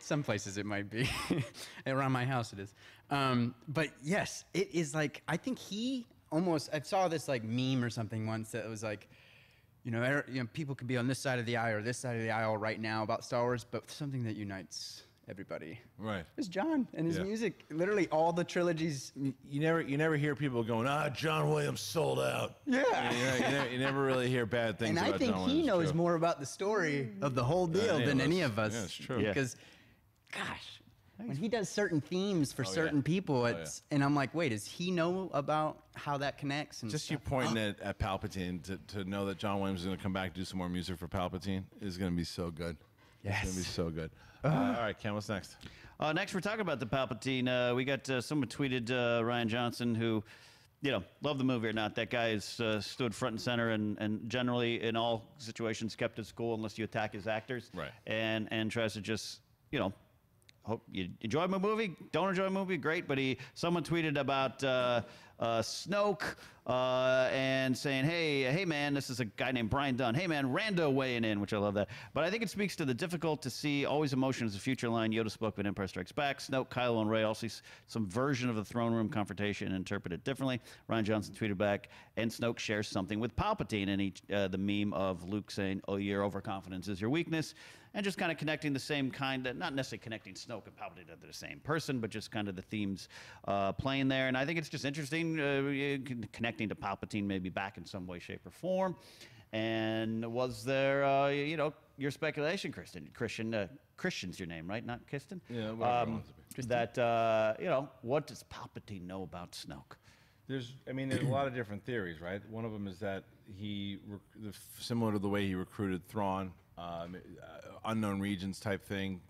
Speaker 3: Some places it might be. Around my house it is. Um, but yes, it is like I think he almost. I saw this like meme or something once that was like, you know, er, you know, people could be on this side of the aisle or this side of the aisle right now about Star Wars, but something that unites everybody
Speaker 2: Right.
Speaker 3: is John and his
Speaker 2: Yeah.
Speaker 3: music. Literally all the trilogies.
Speaker 2: you never you never hear people going ah John Williams sold out.
Speaker 3: Yeah.
Speaker 2: You, know, you, never, you never really hear bad things.
Speaker 3: and I think
Speaker 2: John
Speaker 3: he
Speaker 2: Williams,
Speaker 3: knows
Speaker 2: true.
Speaker 3: more about the story of the whole deal
Speaker 2: yeah,
Speaker 3: than any of us.
Speaker 2: yeah, it's true.
Speaker 1: Yeah.
Speaker 3: Because, gosh, when he does certain themes for
Speaker 2: Oh, yeah.
Speaker 3: certain people,
Speaker 2: Oh, yeah.
Speaker 3: and I'm like, wait, does he know about how that connects? And
Speaker 2: Just you
Speaker 3: stuff?
Speaker 2: pointing at, at Palpatine to, to know that John Williams is going to come back and do some more music for Palpatine is going to be so good. Yes, It's going to be so good. Uh, all right, Ken, what's next?
Speaker 1: Uh, next, we're talking about the Palpatine. Uh, we got uh, someone tweeted uh, Rian Johnson, who, you know, love the movie or not. That guy has uh, stood front and center, and, and generally in all situations kept his cool unless you attack his actors,
Speaker 2: Right.
Speaker 1: And and tries to just, you know, hope you enjoy my movie. Don't enjoy my movie, great. But he, someone tweeted about uh, uh, Snoke uh, and saying, "Hey, hey, man, this is a guy named Brian Dunn. Hey, man, Rando weighing in, which I love that. But I think it speaks to the difficult to see always emotion as a future line. Yoda spoke when Empire Strikes Back. Snoke, Kylo, and Rey all see some version of the throne room confrontation and interpret it differently. Rian Johnson tweeted back, and Snoke shares something with Palpatine, and he, uh, the meme of Luke saying, "Oh, your overconfidence is your weakness." And just kind of connecting the same kind of, not necessarily connecting Snoke and Palpatine to the same person, but just kind of the themes uh, playing there. And I think it's just interesting uh, connecting to Palpatine maybe back in some way, shape, or form. And was there, uh, you know, your speculation, Kristian? Kristian, uh, Kristian's your name, right? Not Kristen.
Speaker 2: Yeah, whatever it
Speaker 1: Um,
Speaker 2: wants to
Speaker 1: that uh, you know, what does Palpatine know about Snoke?
Speaker 2: There's, I mean, there's a lot of different theories, right? One of them is that he, rec- similar to the way he recruited Thrawn, um, uh, unknown regions type thing,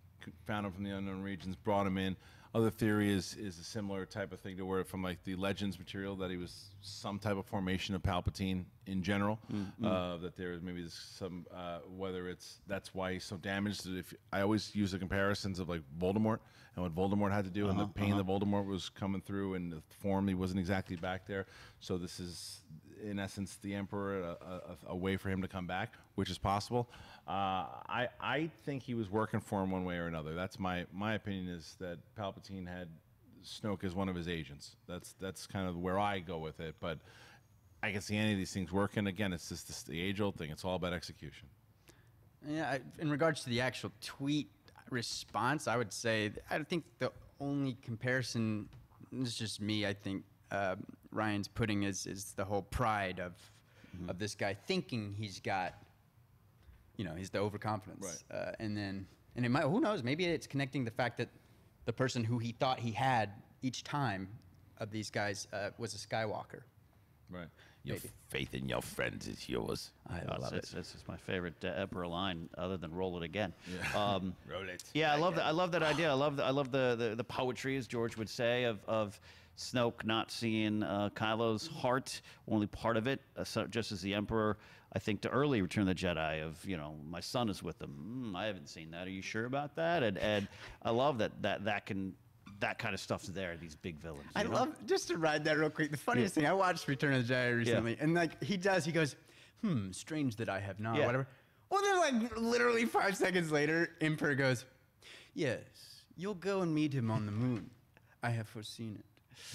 Speaker 2: found him from the unknown regions, brought him in. Other theory is is a similar type of thing to where from like the Legends material that he was some type of formation of Palpatine in general. Uh, that there is maybe some uh, whether it's that's why he's so damaged. If I always use the comparisons of like Voldemort and what Voldemort had to do and the pain that Voldemort was coming through and the form he wasn't exactly back there. So this is in essence the Emperor a, a, a way for him to come back, which is possible. Uh, I I think he was working for him one way or another. That's my my opinion is that Palpatine had Snoke as one of his agents. That's that's kind of where I go with it. But I can see any of these things working. Again, it's just this, the age old thing. It's all about execution.
Speaker 3: Yeah, I, in regards to the actual tweet response, I would say I think the only comparison is just me. I think um, Rian's putting is is the whole pride of of this guy thinking he's got, you know, he's the overconfidence, uh, and then and it might who knows maybe it's connecting the fact that the person who he thought he had each time of these guys uh, was a Skywalker.
Speaker 2: Right.
Speaker 4: Your
Speaker 3: Maybe.
Speaker 4: faith in your friends is yours.
Speaker 3: I
Speaker 1: Oh,
Speaker 3: love
Speaker 1: it's,
Speaker 3: it.
Speaker 1: This is my favorite uh, Emperor line, other than "Roll it again." Um,
Speaker 4: Roll it.
Speaker 1: Yeah, I love that. I love that idea. I love the, I love the, the the poetry, as George would say, of of Snoke not seeing uh, Kylo's heart, only part of it, uh, so just as the Emperor. I think to early Return of the Jedi of you know my son is with them. Mm, I haven't seen that. Are you sure about that? And and I love that that that can that kind of stuff's there. These big villains.
Speaker 3: I
Speaker 1: know?
Speaker 3: love just to ride that real quick. The funniest thing I watched Return of the Jedi recently, and like he does, he goes, "Hmm, strange that I have not."
Speaker 1: Yeah.
Speaker 3: Whatever. Well, then like literally five seconds later, Emperor goes, "Yes, you'll go and meet him on the moon. I have foreseen it."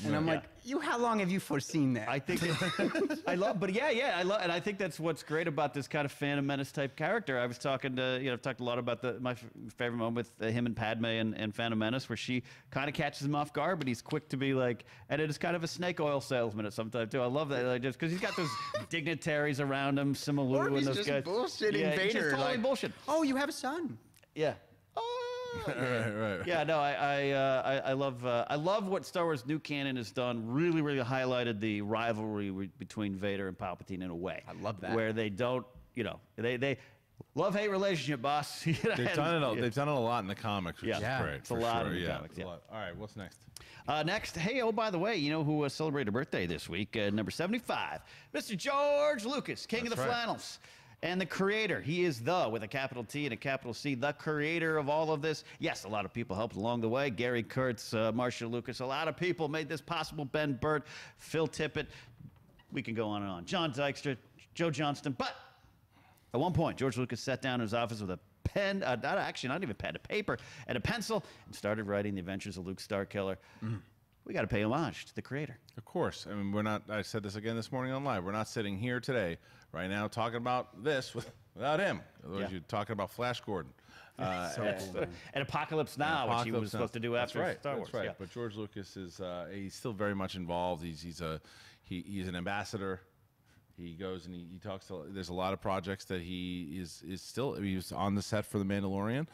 Speaker 3: And I'm
Speaker 1: Yeah.
Speaker 3: like, "You, how long have you foreseen that?"
Speaker 1: I think it, I love, but yeah, yeah, I love, and I think that's what's great about this kind of Phantom Menace type character. I was talking to, you know, I've talked a lot about the my f- favorite moment with uh, him and Padme and, and Phantom Menace, where she kind of catches him off guard, but he's quick to be like, and it is kind of a snake oil salesman at some time too. I love that, like, just because he's got those dignitaries around him, Simalu
Speaker 3: or
Speaker 1: and those
Speaker 3: just
Speaker 1: guys.
Speaker 3: bullshitting
Speaker 1: yeah,
Speaker 3: Vader.
Speaker 1: just totally
Speaker 3: like,
Speaker 1: bullshit.
Speaker 3: Oh, you have a son.
Speaker 1: Yeah.
Speaker 2: Right, right.
Speaker 1: yeah, no, I I, uh, I, I love uh, I love what Star Wars new canon has done. Really, really highlighted the rivalry re- between Vader and Palpatine in a way.
Speaker 3: I love that.
Speaker 1: Where they don't, you know, they they love hate relationship, boss.
Speaker 2: They've done it. A,
Speaker 1: yeah.
Speaker 2: They've done it a lot in the comics, which
Speaker 1: Yeah.
Speaker 2: is
Speaker 3: Yeah.
Speaker 2: great.
Speaker 1: It's a lot
Speaker 2: sure.
Speaker 1: in the
Speaker 2: yeah,
Speaker 1: comics,
Speaker 2: it's a
Speaker 1: yeah.
Speaker 2: lot. All right, what's next?
Speaker 1: Uh, next, hey, oh, by the way, you know who uh, celebrated a birthday this week? Uh, number 75, Mr. George Lucas, King of the
Speaker 2: right.
Speaker 1: Flannels. And the creator, he is the, with a capital T and a capital C, the creator of all of this. Yes, a lot of people helped along the way. Gary Kurtz, uh, Marcia Lucas, a lot of people made this possible. Ben Burtt, Phil Tippett. We can go on and on. John Dykstra, Joe Johnston. But at one point, George Lucas sat down in his office with a pen, uh, not actually not even pen, a paper and a pencil, and started writing the adventures of Luke Starkiller. We got to pay homage to the creator.
Speaker 2: Of course. I mean, we're not. I said this again this morning on live. We're not sitting here today, right now, talking about this with, without him. Otherwise,
Speaker 1: Yeah.
Speaker 2: you're talking about Flash Gordon. Uh,
Speaker 3: So cool.
Speaker 1: And Apocalypse Now, which he was
Speaker 2: Now.
Speaker 1: supposed to do after
Speaker 2: right,
Speaker 1: Star
Speaker 2: that's
Speaker 1: Wars.
Speaker 2: right.
Speaker 1: yeah.
Speaker 2: But George Lucas is uh, he's still very much involved. He's he's a he, he's an ambassador. He goes and he, he talks to. There's a lot of projects that he is is still. He was on the set for The Mandalorian,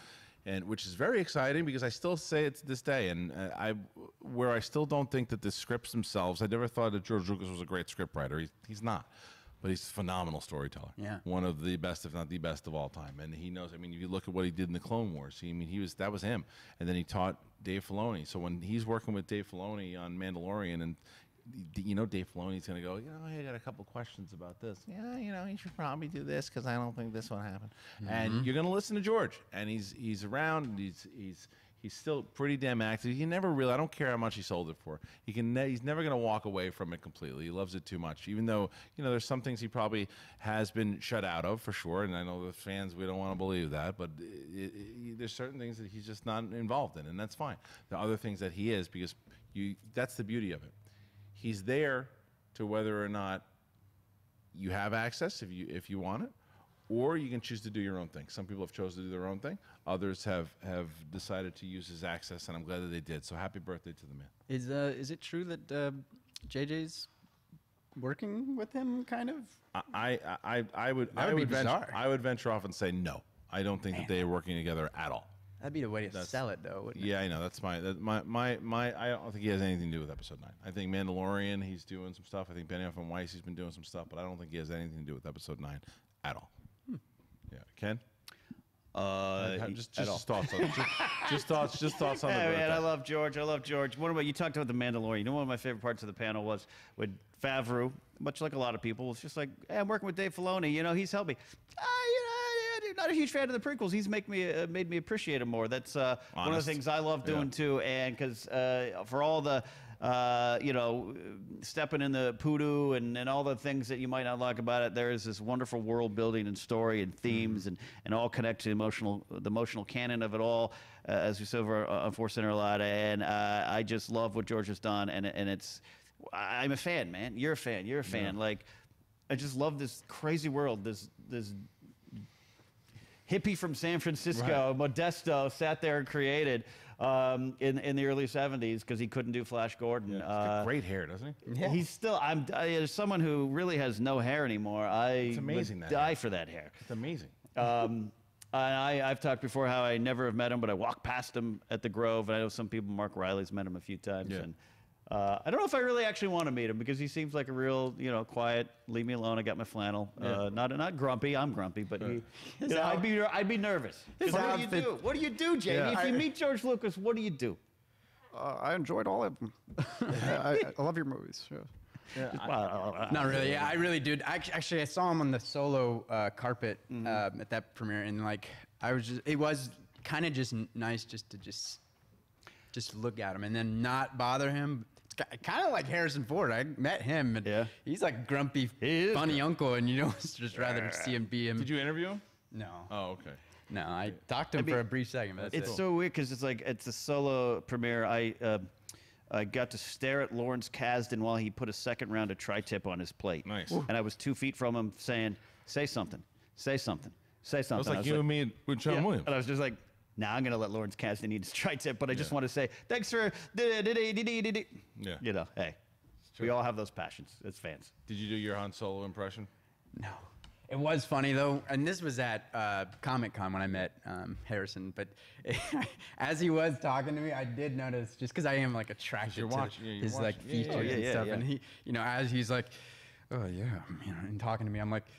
Speaker 2: and which is very exciting because I still say it to this day. And uh, I where I still don't think that the scripts themselves. I never thought that George Lucas was a great scriptwriter. He's he's not. But he's a phenomenal storyteller.
Speaker 3: Yeah.
Speaker 2: one of the best, if not the best of all time. And he knows. I mean, if you look at what he did in the Clone Wars, he, I mean, he was that was him. And then he taught Dave Filoni. So when he's working with Dave Filoni on Mandalorian, and you know Dave Filoni's going to go, you know, I got a couple questions about this. Yeah, you know, you should probably do this because I don't think this one happened. And mm-hmm. you're going to listen to George, and he's he's around. And he's he's He's still pretty damn active. He never really. I don't care how much he sold it for. He can. Ne- he's never going to walk away from it completely. He loves it too much. Even though you know, there's some things he probably has been shut out of for sure. And I know the fans we don't want to believe that, but it, it, there's certain things that he's just not involved in, and that's fine. The other things that he is, because you. That's the beauty of it. He's there to whether or not you have access if you if you want it, or you can choose to do your own thing. Some people have chosen to do their own thing. Others have have decided to use his access, and I'm glad that they did. So happy birthday to the man.
Speaker 3: Is uh is it true that uh, JJ's working with him kind of?
Speaker 2: I I I, I would
Speaker 3: That
Speaker 2: I
Speaker 3: would be
Speaker 2: would venture. I would venture off and say no. I don't think that they are working together at all.
Speaker 3: That'd be the way to
Speaker 2: That's-
Speaker 3: sell it, though. Wouldn't
Speaker 2: Yeah, I know. That's my that, my my my. I don't think he has anything to do with episode nine. I think Mandalorian, he's doing some stuff. I think Benioff and Weiss, he's been doing some stuff, but I don't think he has anything to do with episode nine at all. Yeah, Ken.
Speaker 1: Uh,
Speaker 2: Uh, just just thoughts, on, just, just thoughts, just thoughts on the
Speaker 1: Yeah, man. I love George. I love George. What about you? Talked about the Mandalorian. You know, one of my favorite parts of the panel was with Favreau. Much like a lot of people, it's just like, hey, I'm working with Dave Filoni. You know, he's helped me. Ah, you know, I'm not a huge fan of the prequels. He's make me uh, made me appreciate him more. That's uh, one of the things I love doing
Speaker 2: Yeah.
Speaker 1: too. And because uh, for all the uh, you know, stepping in the poodoo and, and all the things that you might not like about it. There is this wonderful world building and story and themes and, and all connect to the emotional, the emotional canon of it all, uh, as we said over uh, on Force Center a lot. And uh, I just love what George has done. And, and it's, I'm a fan, man. You're a fan. You're a fan. Like, I just love this crazy world. This, this hippie from San Francisco, Modesto, sat there and created um, in in the early '70s because he couldn't do Flash Gordon.
Speaker 2: He's got
Speaker 1: Uh,
Speaker 2: great hair, doesn't he? Yeah.
Speaker 1: He's still. I'm I, as someone who really has no hair anymore. I
Speaker 2: It's amazing,
Speaker 1: would
Speaker 2: that
Speaker 1: die
Speaker 2: hair.
Speaker 1: for that hair.
Speaker 2: It's amazing.
Speaker 1: Um, and I, I've talked before how I never have met him, but I walked past him at the Grove. And I know some people, Mark Riley's met him a few times.
Speaker 2: Yeah.
Speaker 1: And uh, I don't know if I really actually want to meet him because he seems like a real, you know, quiet. Leave me alone. I got my flannel. Uh, not not grumpy. I'm grumpy, but he, you know, I'd be I'd be nervous. 'Cause What do you
Speaker 3: outfit-
Speaker 1: do? What do you do, Jamie?
Speaker 2: Yeah.
Speaker 1: If you meet George Lucas, what do you do?
Speaker 5: Uh, I enjoyed all of them. I, I love your movies. Yeah.
Speaker 3: Not really. Yeah, I really did. Actually, actually I saw him on the solo uh, carpet
Speaker 1: Mm-hmm.
Speaker 3: um, at that premiere, and like I was just, it was kind of just nice just to just just look at him and then not bother him. It's kind of like Harrison Ford. I met him, and
Speaker 1: Yeah.
Speaker 3: he's like grumpy,
Speaker 1: He is
Speaker 3: funny uncle, and you know, it's just rather see him be him.
Speaker 2: Did you interview him?
Speaker 3: No,
Speaker 2: Oh, okay.
Speaker 3: no. I talked to him
Speaker 1: mean,
Speaker 3: for a brief second, but that's
Speaker 1: It's
Speaker 3: it.
Speaker 1: so weird because it's like it's a solo premiere. I uh, I got to stare at Lawrence Kasdan while he put a second round of tri-tip on his plate.
Speaker 2: Nice.
Speaker 1: And I was two feet from him, saying, "Say something, say something, say something."
Speaker 2: It was like
Speaker 1: I
Speaker 2: you and me with John
Speaker 1: Yeah.
Speaker 2: Williams.
Speaker 1: And I was just like, "Now I'm gonna let Lawrence Kasdan eat his tri-tip," but I just want to say, "Thanks for."
Speaker 2: Yeah.
Speaker 1: You know, hey, we all have those passions as fans.
Speaker 2: Did you do your Han Solo impression?
Speaker 3: No. It was funny though, and this was at uh, Comic Con when I met um, Harrison. But as he was talking to me, I did notice just because I am like attracted
Speaker 2: you're
Speaker 3: to
Speaker 2: watching- yeah, you're
Speaker 3: his like
Speaker 2: watching- yeah, yeah,
Speaker 3: features
Speaker 1: yeah,
Speaker 3: and stuff.
Speaker 1: yeah.
Speaker 3: And he, you know, as he's like, "Oh yeah," you know, and talking to me, I'm like, yeah.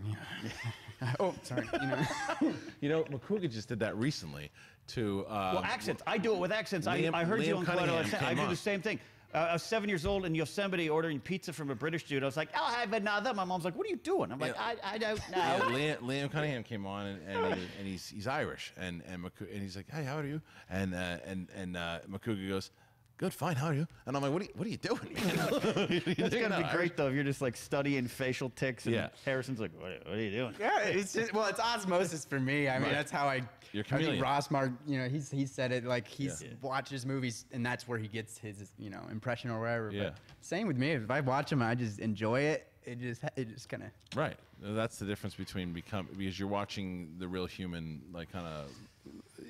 Speaker 3: "Oh, sorry," you know.
Speaker 2: You know, just did that recently to. Uh,
Speaker 1: Well, accents. I do it with accents.
Speaker 2: Liam-
Speaker 1: I, I heard you
Speaker 2: Liam
Speaker 1: on Colorado
Speaker 2: Cunningham.
Speaker 1: I do the same thing. Uh, I was seven years old in Yosemite ordering pizza from a British dude. I was like, I'll have another. My mom's like, what are you doing? I'm like,
Speaker 2: Yeah.
Speaker 1: I, I don't know.
Speaker 2: Yeah, Liam, Liam Cunningham came on and, and, he, and he's he's Irish and and, and he's like, hey, how are you? And uh, and and uh, McCouga goes, good, fine, how are you? And I'm like, what are you, what are you doing?
Speaker 1: It's gonna be great though if you're just like studying facial ticks and
Speaker 2: Yeah.
Speaker 1: Harrison's like, what, what are you doing?
Speaker 3: Yeah, it's just well, it's osmosis for me. I mean,
Speaker 2: Right.
Speaker 3: that's how I.
Speaker 2: You're a
Speaker 3: I think
Speaker 2: chameleon.
Speaker 3: Ross Mark, you know, he's he said it like he
Speaker 2: Yeah.
Speaker 3: watches movies and that's where he gets his you know impression or whatever.
Speaker 2: Yeah.
Speaker 3: But same with me. If I watch them, I just enjoy it. It just it just kind of.
Speaker 2: Right. That's the difference between become because you're watching the real human, like kind of.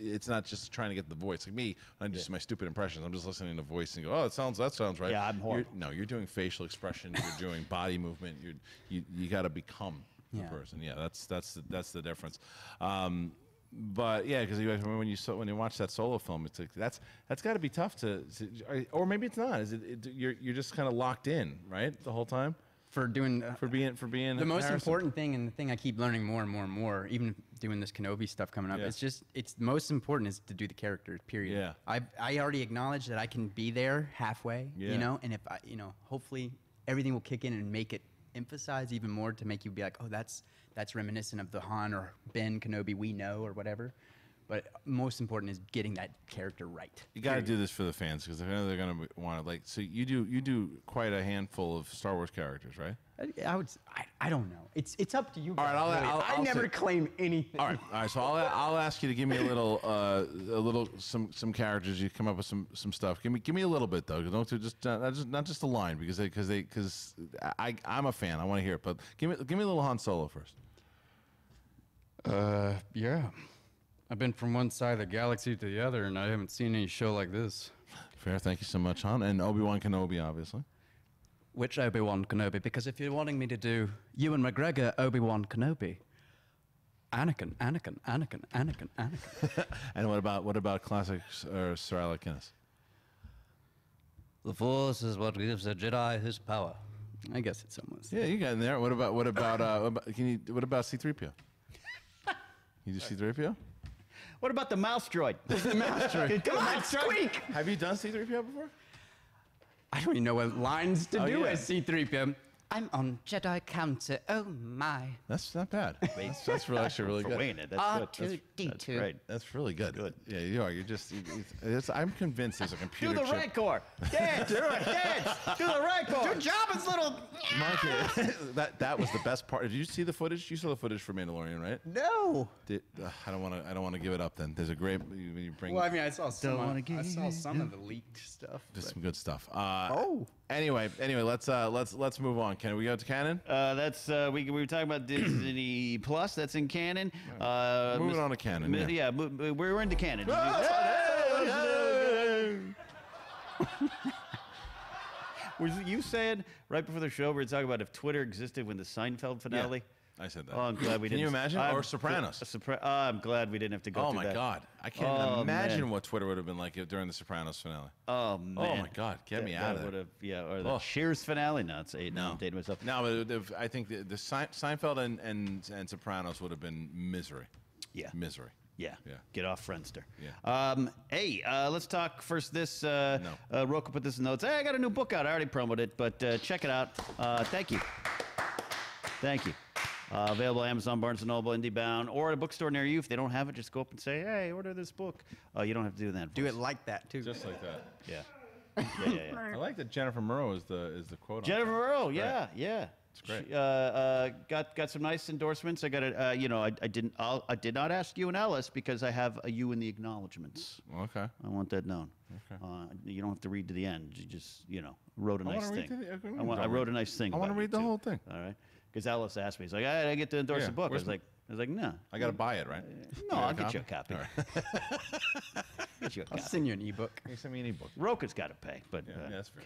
Speaker 2: It's not just trying to get the voice. Like me, when I do my stupid impressions, I'm just listening to voice and go, "Oh, it sounds that sounds right."
Speaker 1: Yeah, I'm
Speaker 2: You're-
Speaker 1: horrible.
Speaker 2: no, you're doing facial expression. You're doing body movement. You're, you you got to become the
Speaker 3: Yeah.
Speaker 2: person. Yeah, that's that's the, that's the difference. Um, but yeah, because when you saw, when you watch that solo film, it's like that's that's got to be tough to, to- or maybe it's not. Is it, it you're you're just kind of locked in, right, the whole time
Speaker 3: For doing uh,
Speaker 2: for being for being
Speaker 3: the most
Speaker 2: Harrison?
Speaker 3: important thing and the thing I keep learning more and more and more, even doing this Kenobi stuff coming up,
Speaker 2: Yeah.
Speaker 3: it's just it's most important is to do the character. Period.
Speaker 2: Yeah.
Speaker 3: I I already acknowledge that I can be there halfway.
Speaker 2: Yeah.
Speaker 3: You know, and if I you know hopefully everything will kick in and make it emphasize even more to make you be like, oh, that's that's reminiscent of the Han or Ben Kenobi we know or whatever. But most important is getting that character right.
Speaker 2: You got to do this for the fans because I know they're going to want to like. So you do you do quite a handful of Star Wars characters, right?
Speaker 3: I, I would. I don't know. It's it's up to you.
Speaker 2: All right,
Speaker 3: guys,
Speaker 2: I'll-
Speaker 3: really.
Speaker 2: I'll-
Speaker 3: I
Speaker 2: I'll
Speaker 3: never
Speaker 2: say-
Speaker 3: claim anything.
Speaker 2: All right, all right. So I'll I'll ask you to give me a little uh, a little some some characters. You come up with some some stuff. Give me give me a little bit though. Don't do just uh, not just not just a line because they because they because I I'm a fan. I want to hear it. But give me give me a little Han Solo first.
Speaker 6: Uh, yeah. I've been from one side of the galaxy to the other, and I haven't seen any show like this.
Speaker 2: Fair. Thank you so much, Han, and Obi Wan Kenobi, obviously.
Speaker 3: Which Obi Wan Kenobi? Because if you're wanting me to do Ewan McGregor, Obi Wan Kenobi, Anakin, Anakin, Anakin, Anakin, Anakin.
Speaker 2: And what about what about classic uh, Sir Alec Guinness?
Speaker 7: The Force is what gives a Jedi his power.
Speaker 3: I guess it's almost.
Speaker 2: Yeah, you got in there. What about what about uh, what about, can you what about C three PO? You do C three PO?
Speaker 1: What about the mouse droid? the mouse droid. Come on, squeak!
Speaker 2: Have you done C three PO before?
Speaker 3: I don't even know what lines to
Speaker 2: Oh,
Speaker 3: do
Speaker 2: yeah.
Speaker 3: as C3PO. I'm on Jedi counter. Oh my.
Speaker 2: That's not bad. That's, that's really, actually really good.
Speaker 1: Wayne, that's good. That's, that's
Speaker 3: R2D2.
Speaker 1: great.
Speaker 2: That's really good. Good. Yeah, you are. You're just. you- you- It's, I'm convinced there's a computer.
Speaker 1: Do
Speaker 2: computer
Speaker 1: the
Speaker 2: chip.
Speaker 1: Rancor. Dance. Do it. Dance. Do the Rancor. Good job, his little.
Speaker 2: Monkey. that that was the best part. Did you see the footage? You saw the footage for Mandalorian, right?
Speaker 3: No.
Speaker 2: Did, uh, I don't want to. I don't want to give it up. Then there's a great. You, you bring.
Speaker 3: Well, I mean, I saw some.
Speaker 1: wanna
Speaker 3: Of, I saw some of the leaked stuff.
Speaker 2: just some good stuff. Uh,
Speaker 3: Oh.
Speaker 2: Anyway, anyway, let's uh, let's let's move on. Can we go to canon?
Speaker 1: Uh, that's uh, we, we were talking about Disney Plus. That's in canon. Uh,
Speaker 2: Moving
Speaker 1: Mis-
Speaker 2: on to canon,
Speaker 1: Mi-
Speaker 2: yeah.
Speaker 1: mo- mo- we're into canon. You- Was you saying right before the show we were talking about if Twitter existed when the Seinfeld finale?
Speaker 2: I said that.
Speaker 1: Oh, I'm glad we
Speaker 2: Can
Speaker 1: didn't.
Speaker 2: you imagine?
Speaker 1: I'm
Speaker 2: or Sopranos?
Speaker 1: Sopra- oh, I'm glad we didn't have to go
Speaker 2: Oh
Speaker 1: through
Speaker 2: my
Speaker 1: that.
Speaker 2: God! I can't
Speaker 1: Oh,
Speaker 2: imagine
Speaker 1: man.
Speaker 2: what Twitter would have been like if- during the Sopranos finale.
Speaker 1: Oh man!
Speaker 2: my God, get me out of there.
Speaker 1: would've- Yeah, or the
Speaker 2: Oh.
Speaker 1: Cheers finale. No, it's eight. No, I'm dating myself.
Speaker 2: No, but the- I think the, the Sein- Seinfeld and, and and Sopranos would have been misery.
Speaker 1: Yeah.
Speaker 2: Misery.
Speaker 1: Yeah.
Speaker 2: Yeah.
Speaker 1: Get off Friendster.
Speaker 2: Yeah.
Speaker 1: Um, hey, uh, let's talk first this. Uh,
Speaker 2: No.
Speaker 1: uh, Rocco put this in notes. Hey, I got a new book out. I already promoted it, but uh, check it out. Uh, thank you. Thank you. Uh, available Amazon, Barnes & Noble, IndieBound, or at a bookstore near you. If they don't have it, just go up and say, hey, order this book. Uh, you don't have to do that.
Speaker 3: Do it like that too.
Speaker 2: Just like that.
Speaker 1: Yeah. Yeah, yeah, yeah.
Speaker 2: I like that Jennifer Murrow is the is the quote. on
Speaker 1: Jennifer
Speaker 2: it.
Speaker 1: Earl, yeah, yeah. It's
Speaker 2: great.
Speaker 1: She, uh, uh, got got some nice endorsements. I got it. Uh, you know, I, I didn't. I'll, I did not ask you and Ellis because I have a you in the acknowledgments.
Speaker 2: Okay.
Speaker 1: I want that known. Uh, you don't have to read to the end. You just, you know, wrote a
Speaker 2: I
Speaker 1: nice
Speaker 2: wanna read
Speaker 1: thing.
Speaker 2: the- okay,
Speaker 1: I, want, I wrote a nice thing.
Speaker 2: I wanna read the
Speaker 1: too.
Speaker 2: whole thing.
Speaker 1: All right. Because Ellis asked me, he's like, I, I get to endorse
Speaker 2: Yeah,
Speaker 1: a book. I
Speaker 2: where's
Speaker 1: was
Speaker 2: my-
Speaker 1: like, I was like, no.
Speaker 2: I got to buy it, right?
Speaker 1: No, I'll get you a copy.
Speaker 2: All right.
Speaker 1: Get you a
Speaker 3: I'll
Speaker 1: copy.
Speaker 3: send you an ebook.
Speaker 2: Can you send me an ebook?
Speaker 1: Roka's got to pay, but
Speaker 2: Yeah,
Speaker 1: uh,
Speaker 2: yeah, that's fair.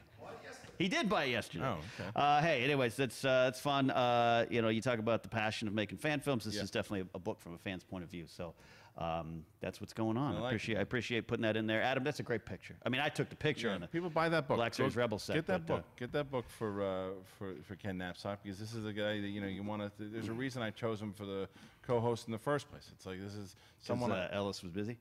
Speaker 1: He did buy it yesterday.
Speaker 2: Oh, okay.
Speaker 1: Uh, hey, anyways, that's uh, that's fun. Uh, you know, you talk about the passion of making fan films. This
Speaker 2: Yeah.
Speaker 1: is definitely a, a book from a fan's point of view. So um, that's what's going on.
Speaker 2: I
Speaker 1: I,
Speaker 2: like
Speaker 1: appreciate I appreciate putting that in there. Adam, that's a great picture. I mean, I took the picture
Speaker 2: Yeah,
Speaker 1: on the
Speaker 2: people buy that book.
Speaker 1: Black Series Rebel set.
Speaker 2: Get that
Speaker 1: but, uh,
Speaker 2: book. Get that book for uh, for for Ken Napzok because this is a guy that you know you want to. There's a reason I chose him for the co-host in the first place. It's like this is
Speaker 1: someone
Speaker 2: someone.
Speaker 1: uh, Ellis was busy.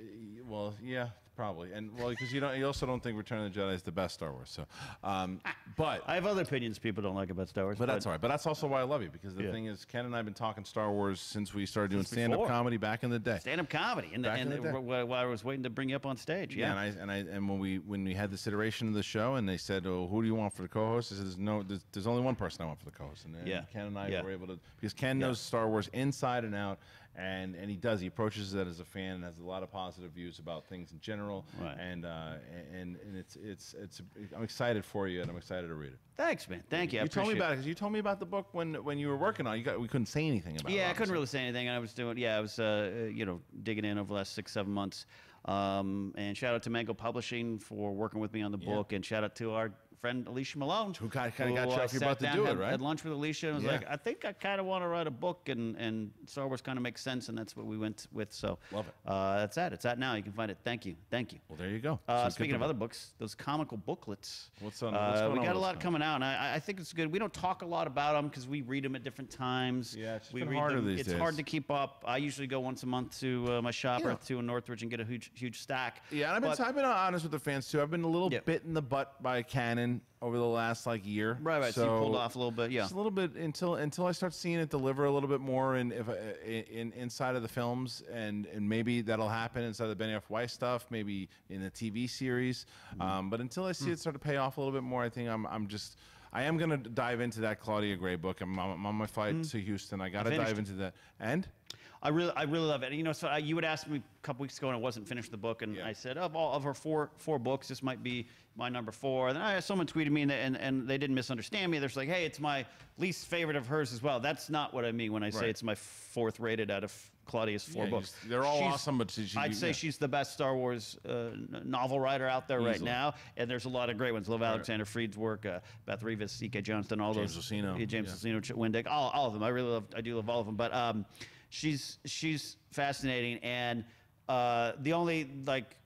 Speaker 2: I- well, yeah, probably, and well, because you don't. You also don't think Return of the Jedi is the best Star Wars. So, um, but
Speaker 1: I have other opinions people don't like about Star Wars,
Speaker 2: But that's all right. But that's also why I love you because the
Speaker 1: Yeah.
Speaker 2: thing is, Ken and I have been talking Star Wars since we started doing
Speaker 1: Since
Speaker 2: stand-up
Speaker 1: before.
Speaker 2: comedy back in the day.
Speaker 1: Stand-up comedy, and,
Speaker 2: Back in
Speaker 1: and
Speaker 2: the day.
Speaker 1: while while I was waiting to bring you up on stage.
Speaker 2: Yeah,
Speaker 1: Yeah,
Speaker 2: and I and I and when we when we had this iteration of the show, and they said, "Oh, who do you want for the co-host?" I said, "There's no, there's, there's only one person I want for the co-host." And, and
Speaker 1: Yeah.
Speaker 2: Ken and I
Speaker 1: Yeah.
Speaker 2: were able to because Ken knows Star Wars inside and out, and and he does. He approaches that as a fan and has a lot of positive views about things in general.
Speaker 1: Right.
Speaker 2: And uh, and and it's it's it's I'm excited for you, and I'm excited to read it.
Speaker 1: Thanks, man. Thank you. I
Speaker 2: You told me about it because you told me about the book when when you were working on. it. You got we couldn't say anything about. it,
Speaker 1: Yeah, I couldn't
Speaker 2: obviously.
Speaker 1: really say anything. I was doing, yeah, I was, uh, uh, you know, digging in over the last six, seven months. Um, and shout out to Mango Publishing for working with me on the
Speaker 2: Yeah.
Speaker 1: book, and shout out to our friend Alicia Malone,
Speaker 2: Who kinda- kinda got you off your butt to do it,
Speaker 1: had,
Speaker 2: right?
Speaker 1: Had lunch with Alicia, and was
Speaker 2: Yeah.
Speaker 1: like, I think I kind of want to write a book, and and Star Wars kind of makes sense, and that's what we went with. So
Speaker 2: Love it.
Speaker 1: Uh, that's that. It's out now. You can find it. Thank you. Thank you.
Speaker 2: Well, there you go.
Speaker 1: Uh,
Speaker 2: So
Speaker 1: speaking of other books, those comical booklets.
Speaker 2: What's on-
Speaker 1: uh,
Speaker 2: what's going
Speaker 1: we got a lot coming out, and I, I think it's good. We don't talk a lot about them because we read them at different times.
Speaker 2: Yeah, it's
Speaker 1: we
Speaker 2: been
Speaker 1: read
Speaker 2: harder
Speaker 1: them.
Speaker 2: these
Speaker 1: it's
Speaker 2: days.
Speaker 1: hard to keep up. I usually go once a month to uh, my shop,
Speaker 2: Yeah.
Speaker 1: Two in Northridge, and get a huge, huge stack.
Speaker 2: Yeah, and I've been,
Speaker 1: But-
Speaker 2: I've been honest with the fans too. I've been a little
Speaker 1: Yeah.
Speaker 2: bit in the butt by Canon over the last like year.
Speaker 1: Right, right. So, you pulled off a little bit, yeah.
Speaker 2: Just a little bit until until I start seeing it deliver a little bit more in if uh, in, in inside of the films, and and maybe that'll happen inside the Benioff Weiss stuff, maybe in the TV series.
Speaker 1: Mm-hmm.
Speaker 2: Um, but until I see it start to pay off a little bit more, I think I'm I'm just. I am gonna dive into that Claudia Gray book. I'm, I'm on my flight to Houston. I gotta
Speaker 1: Mm.
Speaker 2: dive into that. And
Speaker 1: I really, I really love it. You know, so I, you would ask me a couple weeks ago, and I wasn't finished the book, and
Speaker 2: Yeah.
Speaker 1: I said, of all of her four four books, this might be my number four. And then I, someone tweeted me, and, and and they didn't misunderstand me. They're just like, hey, it's my least favorite of hers as well. That's not what I mean when I say
Speaker 2: Right.
Speaker 1: it's my fourth rated out of Claudia's four
Speaker 2: Yeah,
Speaker 1: books.
Speaker 2: they're all awesome, but she-
Speaker 1: I'd say
Speaker 2: yeah.
Speaker 1: she's the best Star Wars uh, novel writer out there right now, and there's a lot of great ones. Liv Alexander Freed's work, uh, Beth Revis, E.K. Johnston, all
Speaker 2: James
Speaker 1: those. James
Speaker 2: yeah.
Speaker 1: Luceno, Ch- Wendig, all, all of them. I really love, I do love all of them. But um, she's she's fascinating, and uh, the only like,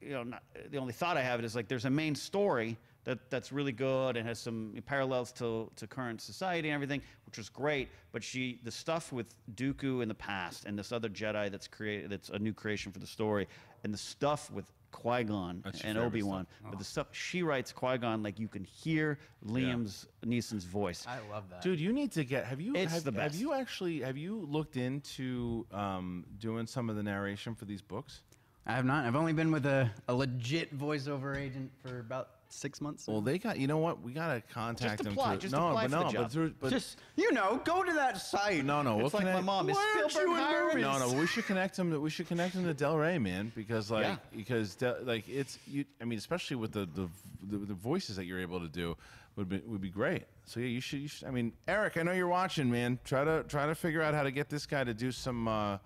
Speaker 1: you know, not, the only thought I have is like there's a main story that that's really good and has some parallels to to current society and everything, which was great. But she the stuff with Dooku in the past and this other Jedi that's created that's a new creation for the story, and the stuff with Qui Gon and Obi Wan, but the stuff she writes Qui Gon like you can hear Liam's Neeson's voice.
Speaker 3: I love that.
Speaker 2: Dude, you need to get. Have you?
Speaker 1: It's
Speaker 2: have,
Speaker 1: the best.
Speaker 2: have you actually? Have you looked into um, doing some of the narration for these books?
Speaker 3: I have not. I've only been with a, a legit voiceover agent for about six months.
Speaker 2: Well, they got. You know what? We gotta contact them.
Speaker 1: apply,
Speaker 2: to,
Speaker 1: just
Speaker 2: no,
Speaker 1: apply
Speaker 2: but
Speaker 1: for the
Speaker 2: no,
Speaker 1: job.
Speaker 2: but, through, but
Speaker 3: just you know, go to that site.
Speaker 2: no, no.
Speaker 1: It's
Speaker 2: what
Speaker 1: like
Speaker 2: can
Speaker 1: my mom. Is
Speaker 3: Why aren't
Speaker 1: Spielberg
Speaker 3: you in
Speaker 1: hiring?
Speaker 3: movies?
Speaker 2: No, no. We should connect them. To, we should connect them to Del Rey, man, because like
Speaker 1: Yeah.
Speaker 2: because Del, like it's you. I mean, especially with the, the the the voices that you're able to do would be would be great. So yeah, you should. You should. I mean, Eric, I know you're watching, man. Try to try to figure out how to get this guy to do some uh,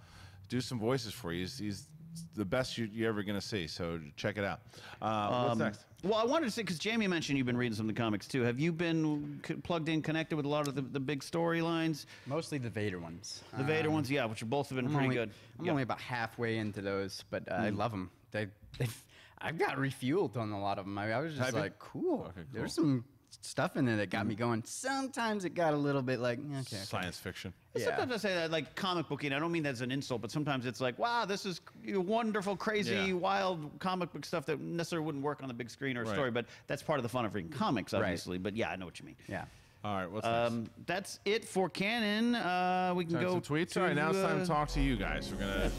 Speaker 2: do some voices for you. He's, he's the best you, you're ever gonna see. So check it out. Uh, what's
Speaker 1: Um,
Speaker 2: next?
Speaker 1: Well, I wanted to say because Jamie mentioned you've been reading some of the comics too. Have you been c- plugged in, connected with a lot of the, the big storylines,
Speaker 3: Mostly the Vader ones.
Speaker 1: the Vader ones? Yeah, which have both have been
Speaker 3: I'm
Speaker 1: pretty
Speaker 3: only,
Speaker 1: good.
Speaker 3: I'm
Speaker 1: Yeah.
Speaker 3: only about halfway into those, but uh, I love them. They, they, I've got refueled on a lot of them. I, I was just
Speaker 2: Have you?
Speaker 3: like, cool.
Speaker 2: Okay,
Speaker 3: There's some stuff in there that got me going. Sometimes it got a little bit like, okay, okay.
Speaker 2: Science fiction.
Speaker 3: Yeah.
Speaker 1: Sometimes I say that like comic booking. I don't mean that as an insult, but sometimes it's like, wow, this is wonderful, crazy,
Speaker 2: Yeah.
Speaker 1: wild comic book stuff that necessarily wouldn't work on the big screen or a
Speaker 2: Right.
Speaker 1: story. But that's part of the fun of reading comics,
Speaker 3: Right.
Speaker 1: obviously. But yeah, I know what you mean.
Speaker 3: Yeah.
Speaker 2: All right. What's next?
Speaker 1: Um, that's it for canon. Uh, we can
Speaker 2: Time
Speaker 1: go
Speaker 2: some tweets.
Speaker 1: To,
Speaker 2: All right, now it's time
Speaker 1: uh,
Speaker 2: to talk to you guys. We're gonna.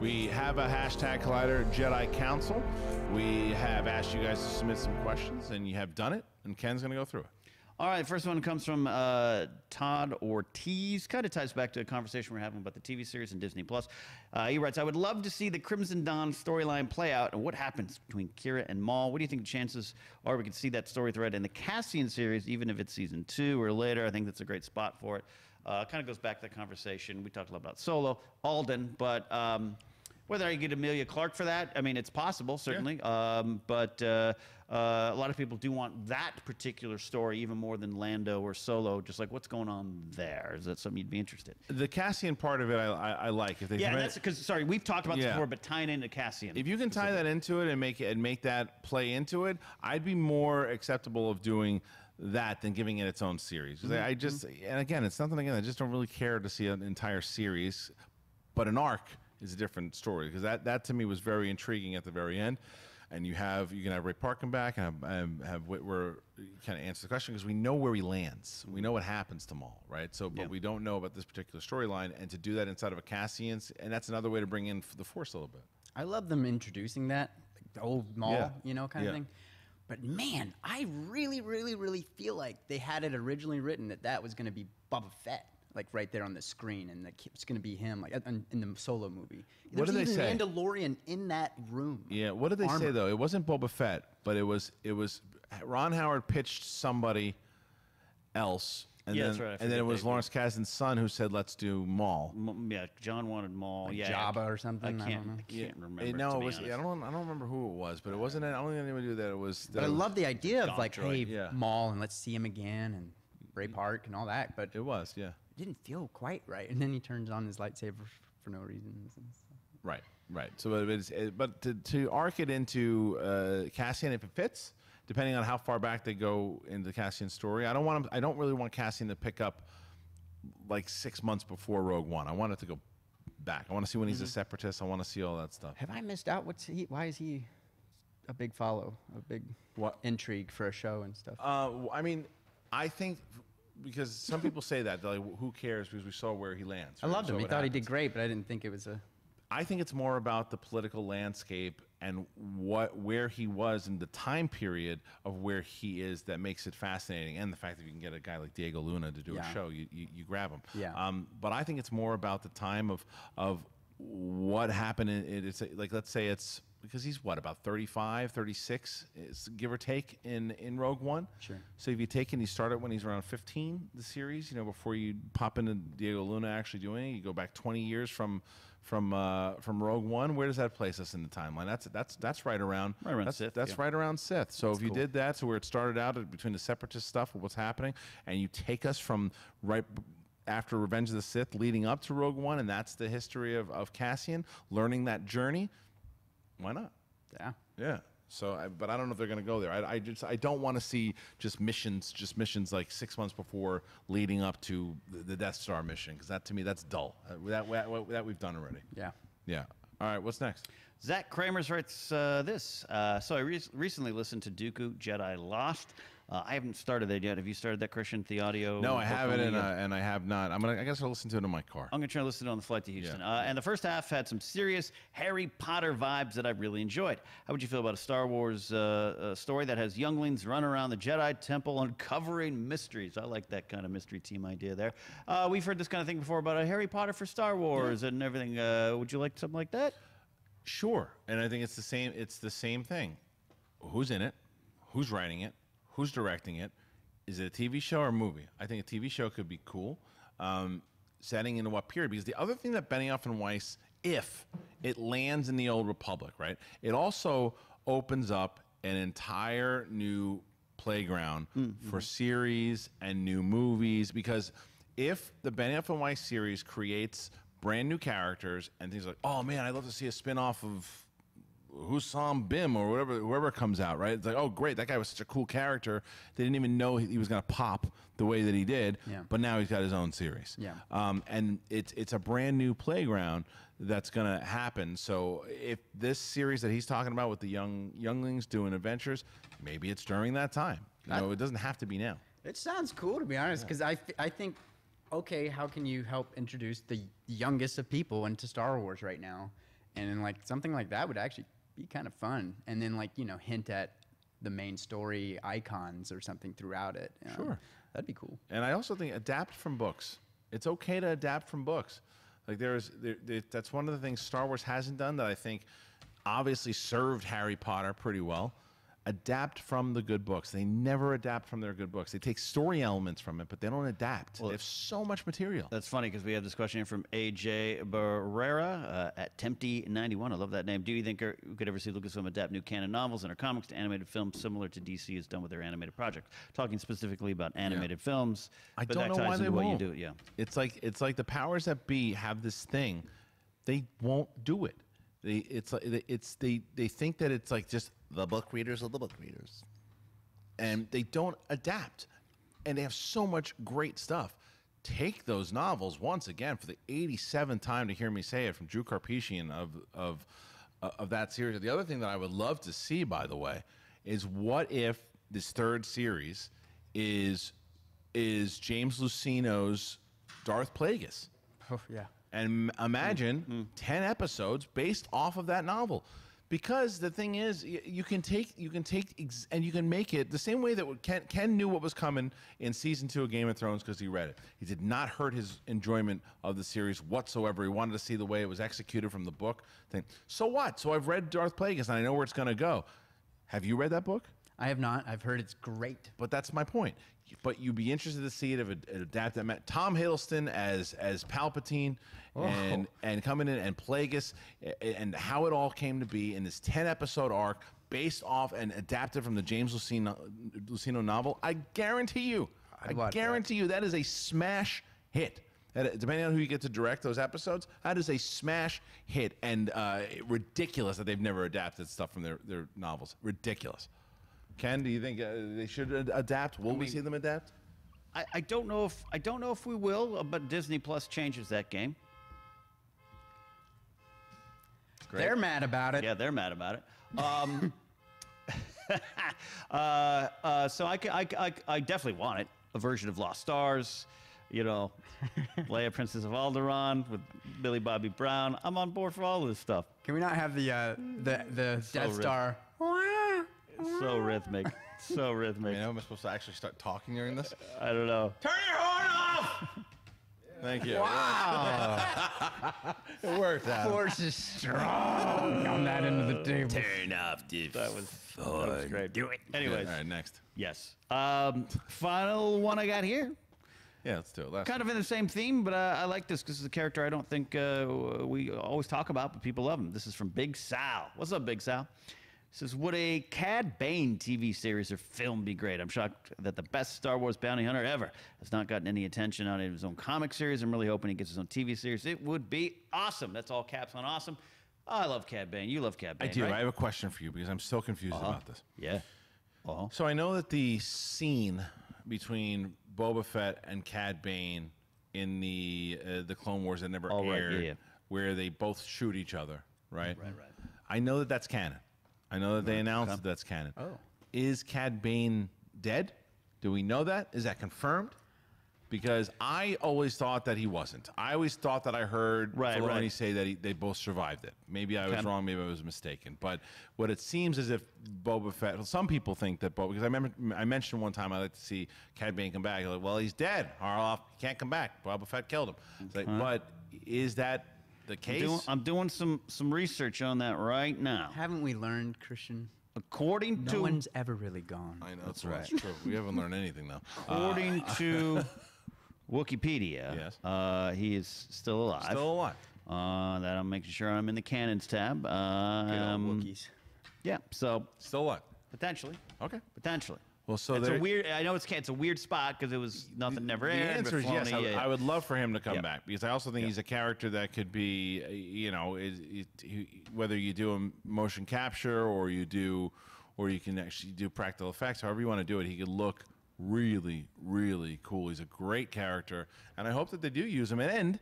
Speaker 2: We have a hashtag Collider Jedi Council. We have asked you guys to submit some questions, and you have done it. And Ken's gonna go through it.
Speaker 1: All right, first one comes from uh, Todd Ortiz. Kind of ties back to a conversation we're having about the TV series and Disney Plus. Uh, he writes, "I would love to see the Crimson Dawn storyline play out and what happens between Qi'ra and Maul. What do you think the chances are we could see that story thread in the Cassian series, even if it's season two or later? I think that's a great spot for it. Uh, kind of goes back to the conversation we talked a lot about Solo, Alden, but." Um, whether I get Emilia Clarke for that, I mean, it's possible, certainly. Um, but uh, uh, a lot of people do want that particular story even more than Lando or Solo. Just like, what's going on there? Is that something you'd be interested? in?
Speaker 2: The Cassian part of it, I, I, I like. If they
Speaker 1: Yeah, that's because sorry, we've talked about this before, but tying into Cassian.
Speaker 2: If you can tie that into it and make it and make that play into it, I'd be more acceptable of doing that than giving it its own series. 'Cause I- I just and again, it's nothing again. I just don't really care to see an entire series, but an arc is a different story because that that to me was very intriguing at the very end. And you have you can have Ray Park come back and have, have, Witwer kind of answer the question because we know where he lands. We mm-hmm. know what happens to Maul, right? So, but
Speaker 1: Yeah.
Speaker 2: we don't know about this particular storyline, and to do that inside of a Cassian's, and that's another way to bring in the Force a little bit.
Speaker 3: I love them introducing that, like the old Maul,
Speaker 2: Yeah.
Speaker 3: you know, kind
Speaker 2: Yeah.
Speaker 3: of thing. But man, I really, really, really feel like they had it originally written that that was going to be Boba Fett, like right there on the screen, and that it's going to be him, like in, in the Solo movie.
Speaker 2: What
Speaker 3: There's
Speaker 2: did they
Speaker 3: even
Speaker 2: say?
Speaker 3: Mandalorian in that room.
Speaker 2: Yeah, what did they say though? It wasn't Boba Fett, but it was it was Ron Howard pitched somebody else, and
Speaker 1: Yeah,
Speaker 2: then
Speaker 1: that's right,
Speaker 2: and then it was Lawrence Kasdan's son who said, "Let's do Maul."
Speaker 1: M- yeah, Jon wanted Maul.
Speaker 3: Like
Speaker 1: yeah,
Speaker 3: Jabba or something?
Speaker 1: I
Speaker 3: I
Speaker 1: can't.
Speaker 3: don't know.
Speaker 1: I can't remember.
Speaker 2: Eh, no,
Speaker 1: to
Speaker 2: it
Speaker 1: be
Speaker 2: was. I don't. I don't remember who it was, but it wasn't. I don't think anybody knew that it was. that
Speaker 3: But I
Speaker 2: it was-
Speaker 3: love the idea of like,
Speaker 1: Droid,
Speaker 3: hey,
Speaker 2: yeah.
Speaker 3: Maul, and let's see him again, and Ray Park and all that. But
Speaker 2: It was. Yeah.
Speaker 3: Didn't feel quite right. And then he turns on his lightsaber for no reason.
Speaker 2: Right, right. So it it, but to, to arc it into uh, Cassian, if it fits, depending on how far back they go in the Cassian story, I don't want him, I don't really want Cassian to pick up like six months before Rogue One. I want it to go back. I want to see when he's a separatist. I want to see all that stuff.
Speaker 3: Have I missed out? What's he? Why is he a big follow, a big
Speaker 2: What?
Speaker 3: intrigue for a show and stuff.
Speaker 2: Uh, I mean, I think because some people say that they're like, who cares? Because we saw where he lands.
Speaker 3: I
Speaker 2: right?
Speaker 3: loved
Speaker 2: So
Speaker 3: him. He
Speaker 2: what
Speaker 3: thought he did great, but I didn't think it was a.
Speaker 2: I think it's more about the political landscape and what where he was in the time period of where he is that makes it fascinating, and the fact that you can get a guy like Diego Luna to do
Speaker 3: Yeah.
Speaker 2: a show, you, you, you grab him.
Speaker 3: Yeah.
Speaker 2: Um, but I think it's more about the time of of what happened. In, it's like let's say it's because he's what about 35, 36, is- give or take in in Rogue One.
Speaker 3: Sure.
Speaker 2: So if you take and you start it when he's around 15, the series, you know, before you pop into Diego Luna actually doing it, you go back 20 years from from uh, from Rogue One. Where does that place us in the timeline? That's that's that's right around
Speaker 1: Right around
Speaker 2: that's,
Speaker 1: Sith,
Speaker 2: That's
Speaker 1: yeah.
Speaker 2: right around Sith. So if you did that, so where it started out between the Separatist stuff what's happening, and you take us from right. After Revenge of the Sith, leading up to Rogue One, and that's the history of, of Cassian, learning that journey. Why not?
Speaker 3: Yeah.
Speaker 2: Yeah. So, I, but I don't know if they're going to go there. I, I just I don't want to see just missions, just missions like six months before leading up to the, the Death Star mission, because that to me that's dull. Uh, that, that that we've done already.
Speaker 3: Yeah.
Speaker 2: Yeah. All right. What's next?
Speaker 1: Zach Kramers writes uh, this. Uh, so I re- recently listened to Dooku Jedi Lost. Uh, I haven't started that yet. Have you started that, Kristian? The audio?
Speaker 2: No, I haven't, and, uh, and I have not. I'm gonna. I guess I'll listen to it in my car.
Speaker 1: I'm going to try to listen to it on the flight to Houston.
Speaker 2: Yeah.
Speaker 1: Uh, and the first half had some serious Harry Potter vibes that I really enjoyed. How would you feel about a Star Wars uh, uh, story that has younglings run around the Jedi Temple uncovering mysteries? I like that kind of mystery team idea there. Uh, we've heard this kind of thing before about a Harry Potter for Star Wars and everything. Uh, would you like something like that?
Speaker 2: Sure. And I think it's the same. It's the same thing. Who's in it? Who's writing it? Who's directing it? Is it a TV show or a movie? I think a TV show could be cool. Um, setting into what period? Because the other thing that Benioff and Weiss, if it lands in the old Republic, right? It also opens up an entire new playground for series and new movies. Because if the Benioff and Weiss series creates brand new characters and things like, oh man, I'd love to see a spin off of Husam Bim or whatever whoever comes out, right? It's like, oh great, that guy was such a cool character. They didn't even know he was going to pop the way that he did.
Speaker 3: Yeah.
Speaker 2: But now he's got his own series.
Speaker 3: Yeah.
Speaker 2: Um, and it's it's a brand new playground that's going to happen. So if this series that he's talking about with the young younglings doing adventures, maybe it's during that time. You know, it doesn't have to be now.
Speaker 3: It sounds cool to be honest, because I, th- I think, okay, how can you help introduce the youngest of people into Star Wars right now, and then like something like that would actually be kind of fun, and then like you know hint at the main story icons or something throughout it. you know.
Speaker 2: Sure.
Speaker 3: that'd be cool.
Speaker 2: And I also think adapt from books. It's okay to adapt from books. Like there's there, there, that's one of the things Star Wars hasn't done that I think obviously served Harry Potter pretty well. Adapt from the good books. They never adapt from their good books. They take story elements from it, but they don't adapt. they have so much material.
Speaker 1: That's funny because we have this question here from AJ Barrera uh, at Tempty91. I love that name. Do you think uh, we could ever see Lucasfilm adapt new canon novels and or comics to animated films similar to DC has done with their animated projects? Talking specifically about animated films.
Speaker 2: I
Speaker 1: but
Speaker 2: don't know why they won't.
Speaker 1: you do. Yeah.
Speaker 2: It's like it's like the powers that be have this thing. They won't do it. They it's like it's they they think that it's like just the book readers of the book readers, and they don't adapt. And they have so much great stuff. Take those novels once again for the 87th time to hear me say it from Drew Karpyshyn of of uh, of that series. The other thing that I would love to see, by the way, is what if this third series is is James Luceno's Darth Plagueis.
Speaker 3: Oh yeah.
Speaker 2: And imagine 10 episodes based off of that novel. Because the thing is, you can take, you can take, ex- and you can make it the same way that Ken, Ken knew what was coming in season two of Game of Thrones because he read it. He did not hurt his enjoyment of the series whatsoever. He wanted to see the way it was executed from the book. Thing. So what? So I've read Darth Plagueis and I know where it's going to go. Have you read that book?
Speaker 3: I have not. I've heard it's great.
Speaker 2: But that's my point. But you'd be interested to see it if it, it adapted. Ma- Tom Hiddleston as as Palpatine, and and coming in and Plagueis, and how it all came to be in this ten episode arc based off and adapted from the James Luceno, Luceno novel. I guarantee you, I
Speaker 3: I'd watch that.
Speaker 2: guarantee you that is a smash hit. That- Depending on who you get to direct those episodes, that is a smash hit and uh, ridiculous that they've never adapted stuff from their, their novels. Ridiculous. Ken, do you think uh, they should ad- adapt? Will we see them adapt?
Speaker 1: I, I don't know if I don't know if we will, uh, but Disney Plus changes that game.
Speaker 3: They're mad about it.
Speaker 1: Yeah, they're mad about it. Um, uh, uh, so I, I, I, I definitely want it. A version of Lost Stars, you know, Leia, Princess of Alderaan with Billy Bobby Brown. I'm on board for all of this stuff.
Speaker 3: Can we not have the uh, the the
Speaker 1: So
Speaker 3: Death
Speaker 1: rich.
Speaker 3: Star?
Speaker 1: It's so rhythmic. So rhythmic.
Speaker 2: You know, am I supposed to actually start talking during this?
Speaker 1: I don't know.
Speaker 2: Turn your horn off! Thank you. Wow. it worked out.
Speaker 3: Force is strong. On that end of the table.
Speaker 4: Turn off the
Speaker 1: That was, that was great. Do it. Anyways,
Speaker 2: All right, next.
Speaker 1: yes. Um, final one I got here.
Speaker 2: Yeah, let's do it. Last
Speaker 1: Kind of in the same theme, but uh, I like this because it's a character I don't think uh, we always talk about, but people love him. This is from Big Sal. What's up, Big Sal? Says, Would a Cad Bane TV series or film be great? I'm shocked that the best Star Wars bounty hunter ever has not gotten any attention on his own comic series. I'm really hoping he gets his own TV series. It would be awesome. That's all caps on awesome. I love Cad Bane. You love Cad Bane.
Speaker 2: I do.
Speaker 1: right?
Speaker 2: I have a question for you because I'm so confused about this.
Speaker 1: Yeah. Uh-huh.
Speaker 2: So I know that the scene between Boba Fett and Cad Bane in the uh, the Clone Wars that never
Speaker 1: Oh, right, yeah,
Speaker 2: aired,
Speaker 1: yeah.
Speaker 2: where they both shoot each other, right?
Speaker 1: Right, right.
Speaker 2: I know that that's canon. I know that they announced that that's canon.
Speaker 3: Oh.
Speaker 2: Is Cad Bane dead? Do we know that? Is that confirmed? Because I always thought that he wasn't. I always thought that I heard
Speaker 1: Right,
Speaker 2: Filoni
Speaker 1: right.
Speaker 2: say that he, they both survived it. Maybe I was wrong. Maybe I was mistaken. But what it seems as if Boba Fett. well, Some people think that Boba. Because I remember I mentioned one time I like to see Cad Bane come back. Like, well, he's dead. Harloff can't come back. Boba Fett killed him. It's like, But is that the case?
Speaker 1: Doing, I'm doing some some research on that right now.
Speaker 3: Haven't we learned, Kristian?
Speaker 1: According to
Speaker 3: No
Speaker 1: to
Speaker 3: one's ever really gone.
Speaker 2: I know that's right. True. We haven't learned anything though.
Speaker 1: according to Wikipedia,
Speaker 2: Yes.
Speaker 1: uh, he is still alive.
Speaker 2: Still alive.
Speaker 1: Uh, that I'm making sure I'm in the cannons tab.
Speaker 3: Good old
Speaker 1: Um,
Speaker 3: Wookiees.
Speaker 1: yeah, so
Speaker 2: Still alive.
Speaker 1: potentially,
Speaker 2: Okay.
Speaker 1: potentially.
Speaker 2: Well, so
Speaker 1: it's
Speaker 2: there-
Speaker 1: a weird. I know it's it's a weird spot because it was nothing never
Speaker 2: The
Speaker 1: aired.
Speaker 2: answer is yes. I, would- I would love for him to come
Speaker 1: Yeah.
Speaker 2: back because I also think he's a character that could be, uh, you know, is, is, he- whether you do a motion capture or you do, or you can actually do practical effects. However you want to do it, he could look really, really cool. He's a great character, and I hope that they do use him. And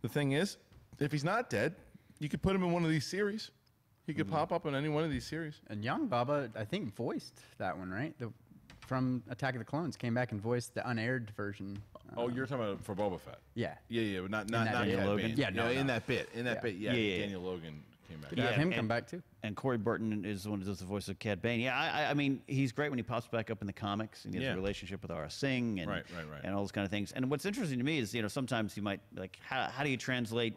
Speaker 2: the thing is, if he's not dead, you could put him in one of these series. He
Speaker 1: Mm-hmm.
Speaker 2: could pop up in any one of these series.
Speaker 3: And young Boba, I think, voiced that one, right? The from Attack of the Clones came back and voiced the unaired version.
Speaker 2: Oh, you're talking about for Boba Fett.
Speaker 3: Yeah.
Speaker 2: Yeah, yeah, but not not
Speaker 3: that
Speaker 2: not
Speaker 3: Daniel
Speaker 1: Logan?
Speaker 3: Yeah, no,
Speaker 2: in that bit, in that
Speaker 3: Yeah.
Speaker 2: bit, yeah,
Speaker 1: Yeah, yeah, yeah.
Speaker 2: Daniel Logan came back.
Speaker 3: Could
Speaker 1: Yeah,
Speaker 3: have him
Speaker 1: and-
Speaker 3: come back too.
Speaker 1: And Corey Burton is the one who does the voice of Cad Bane. Yeah, I, I- I mean, he's great when he pops back up in the comics and he has
Speaker 2: Yeah.
Speaker 1: a relationship with Aurra Sing and,
Speaker 2: Right, right, right.
Speaker 1: and all those kind of things. And what's interesting to me is, you know, sometimes you might, like, how, how do you translate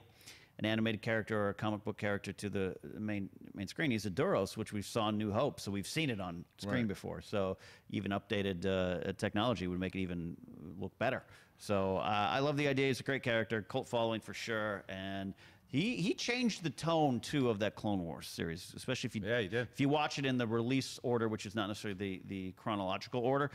Speaker 1: an animated character or a comic book character to the main main screen? He's a Duros, which we saw in New Hope, so we've seen it on screen
Speaker 2: Right.
Speaker 1: before. So even updated uh, technology would make it even look better. So uh, I love the idea. He's a great character, cult following for sure, and he he changed the tone too of that Clone Wars series, especially if you
Speaker 2: Yeah, he did.
Speaker 1: if you watch it in the release order, which is not necessarily the the chronological order.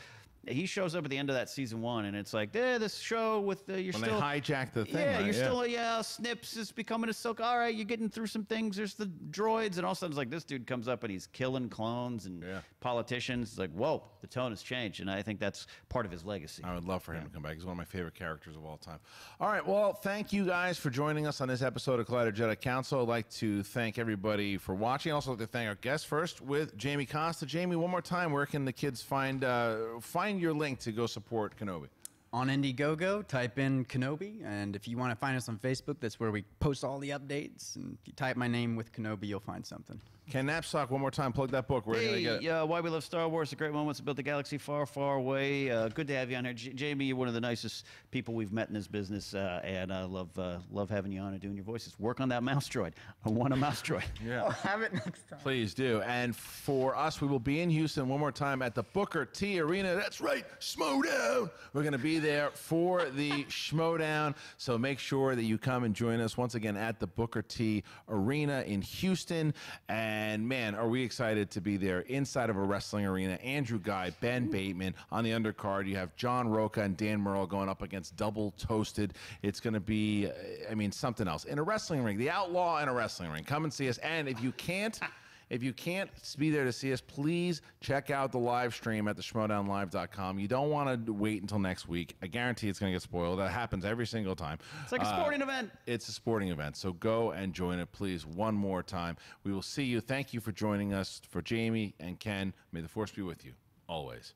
Speaker 1: He shows up at the end of that season one, and it's like, eh, this show with the you're
Speaker 2: When
Speaker 1: still
Speaker 2: they hijacked the thing,
Speaker 1: yeah,
Speaker 2: right?
Speaker 1: you're
Speaker 2: Yeah.
Speaker 1: still yeah. Snips is becoming a silk. All right, you're getting through some things. There's the droids, and all of a sudden it's like this dude comes up and he's killing clones and
Speaker 2: Yeah.
Speaker 1: politicians. It's like, whoa, the tone has changed, and I think that's part of his legacy.
Speaker 2: I would love for him to come back. He's one of my favorite characters of all time. All right. Well, thank you guys for joining us on this episode of Collider Jedi Council. I'd like to thank everybody for watching. Also, like to thank our guest first with Jamie Costa. Jamie, one more time, where can the kids find uh, find your link to go support Kenobi?
Speaker 3: On Indiegogo, type in Kenobi, and if you want to find us on Facebook, that's where we post all the updates. And if you type my name with Kenobi, you'll find something.
Speaker 2: Ken Napzok, one more time, plug that book. Where can I
Speaker 1: Hey,
Speaker 2: get it?
Speaker 1: yeah, why we love Star Wars, the great moments that built the galaxy far, far away. Uh, good to have you on here, J- Jamie. You're one of the nicest people we've met in this business, uh, and I love uh, love having you on and doing your voices. Work on that mouse droid. I want a mouse droid.
Speaker 2: Yeah.
Speaker 3: have it next time.
Speaker 2: Please do. And for us, we will be in Houston one more time at the Booker T Arena. That's right, Schmodown. We're going to be there for the Schmodown. So make sure that you come and join us once again at the Booker T Arena in Houston. And man, are we excited to be there inside of a wrestling arena. Andrew Guy, Ben Bateman. On the undercard, you have John Rocha and Dan Murrell going up against Double Toasted. It's going to be, uh, I mean, something else. In a wrestling ring, the outlaw in a wrestling ring. Come and see us. And if you can't, If you can't be there to see us, please check out the live stream at the schmodownlive.com. You don't want to wait until next week. I guarantee it's going to get spoiled. That happens every single time.
Speaker 1: It's like a uh, sporting event.
Speaker 2: It's a sporting event. So go and join it, please, one more time. We will see you. Thank you for joining us. For Jamie and Ken, may the force be with you always.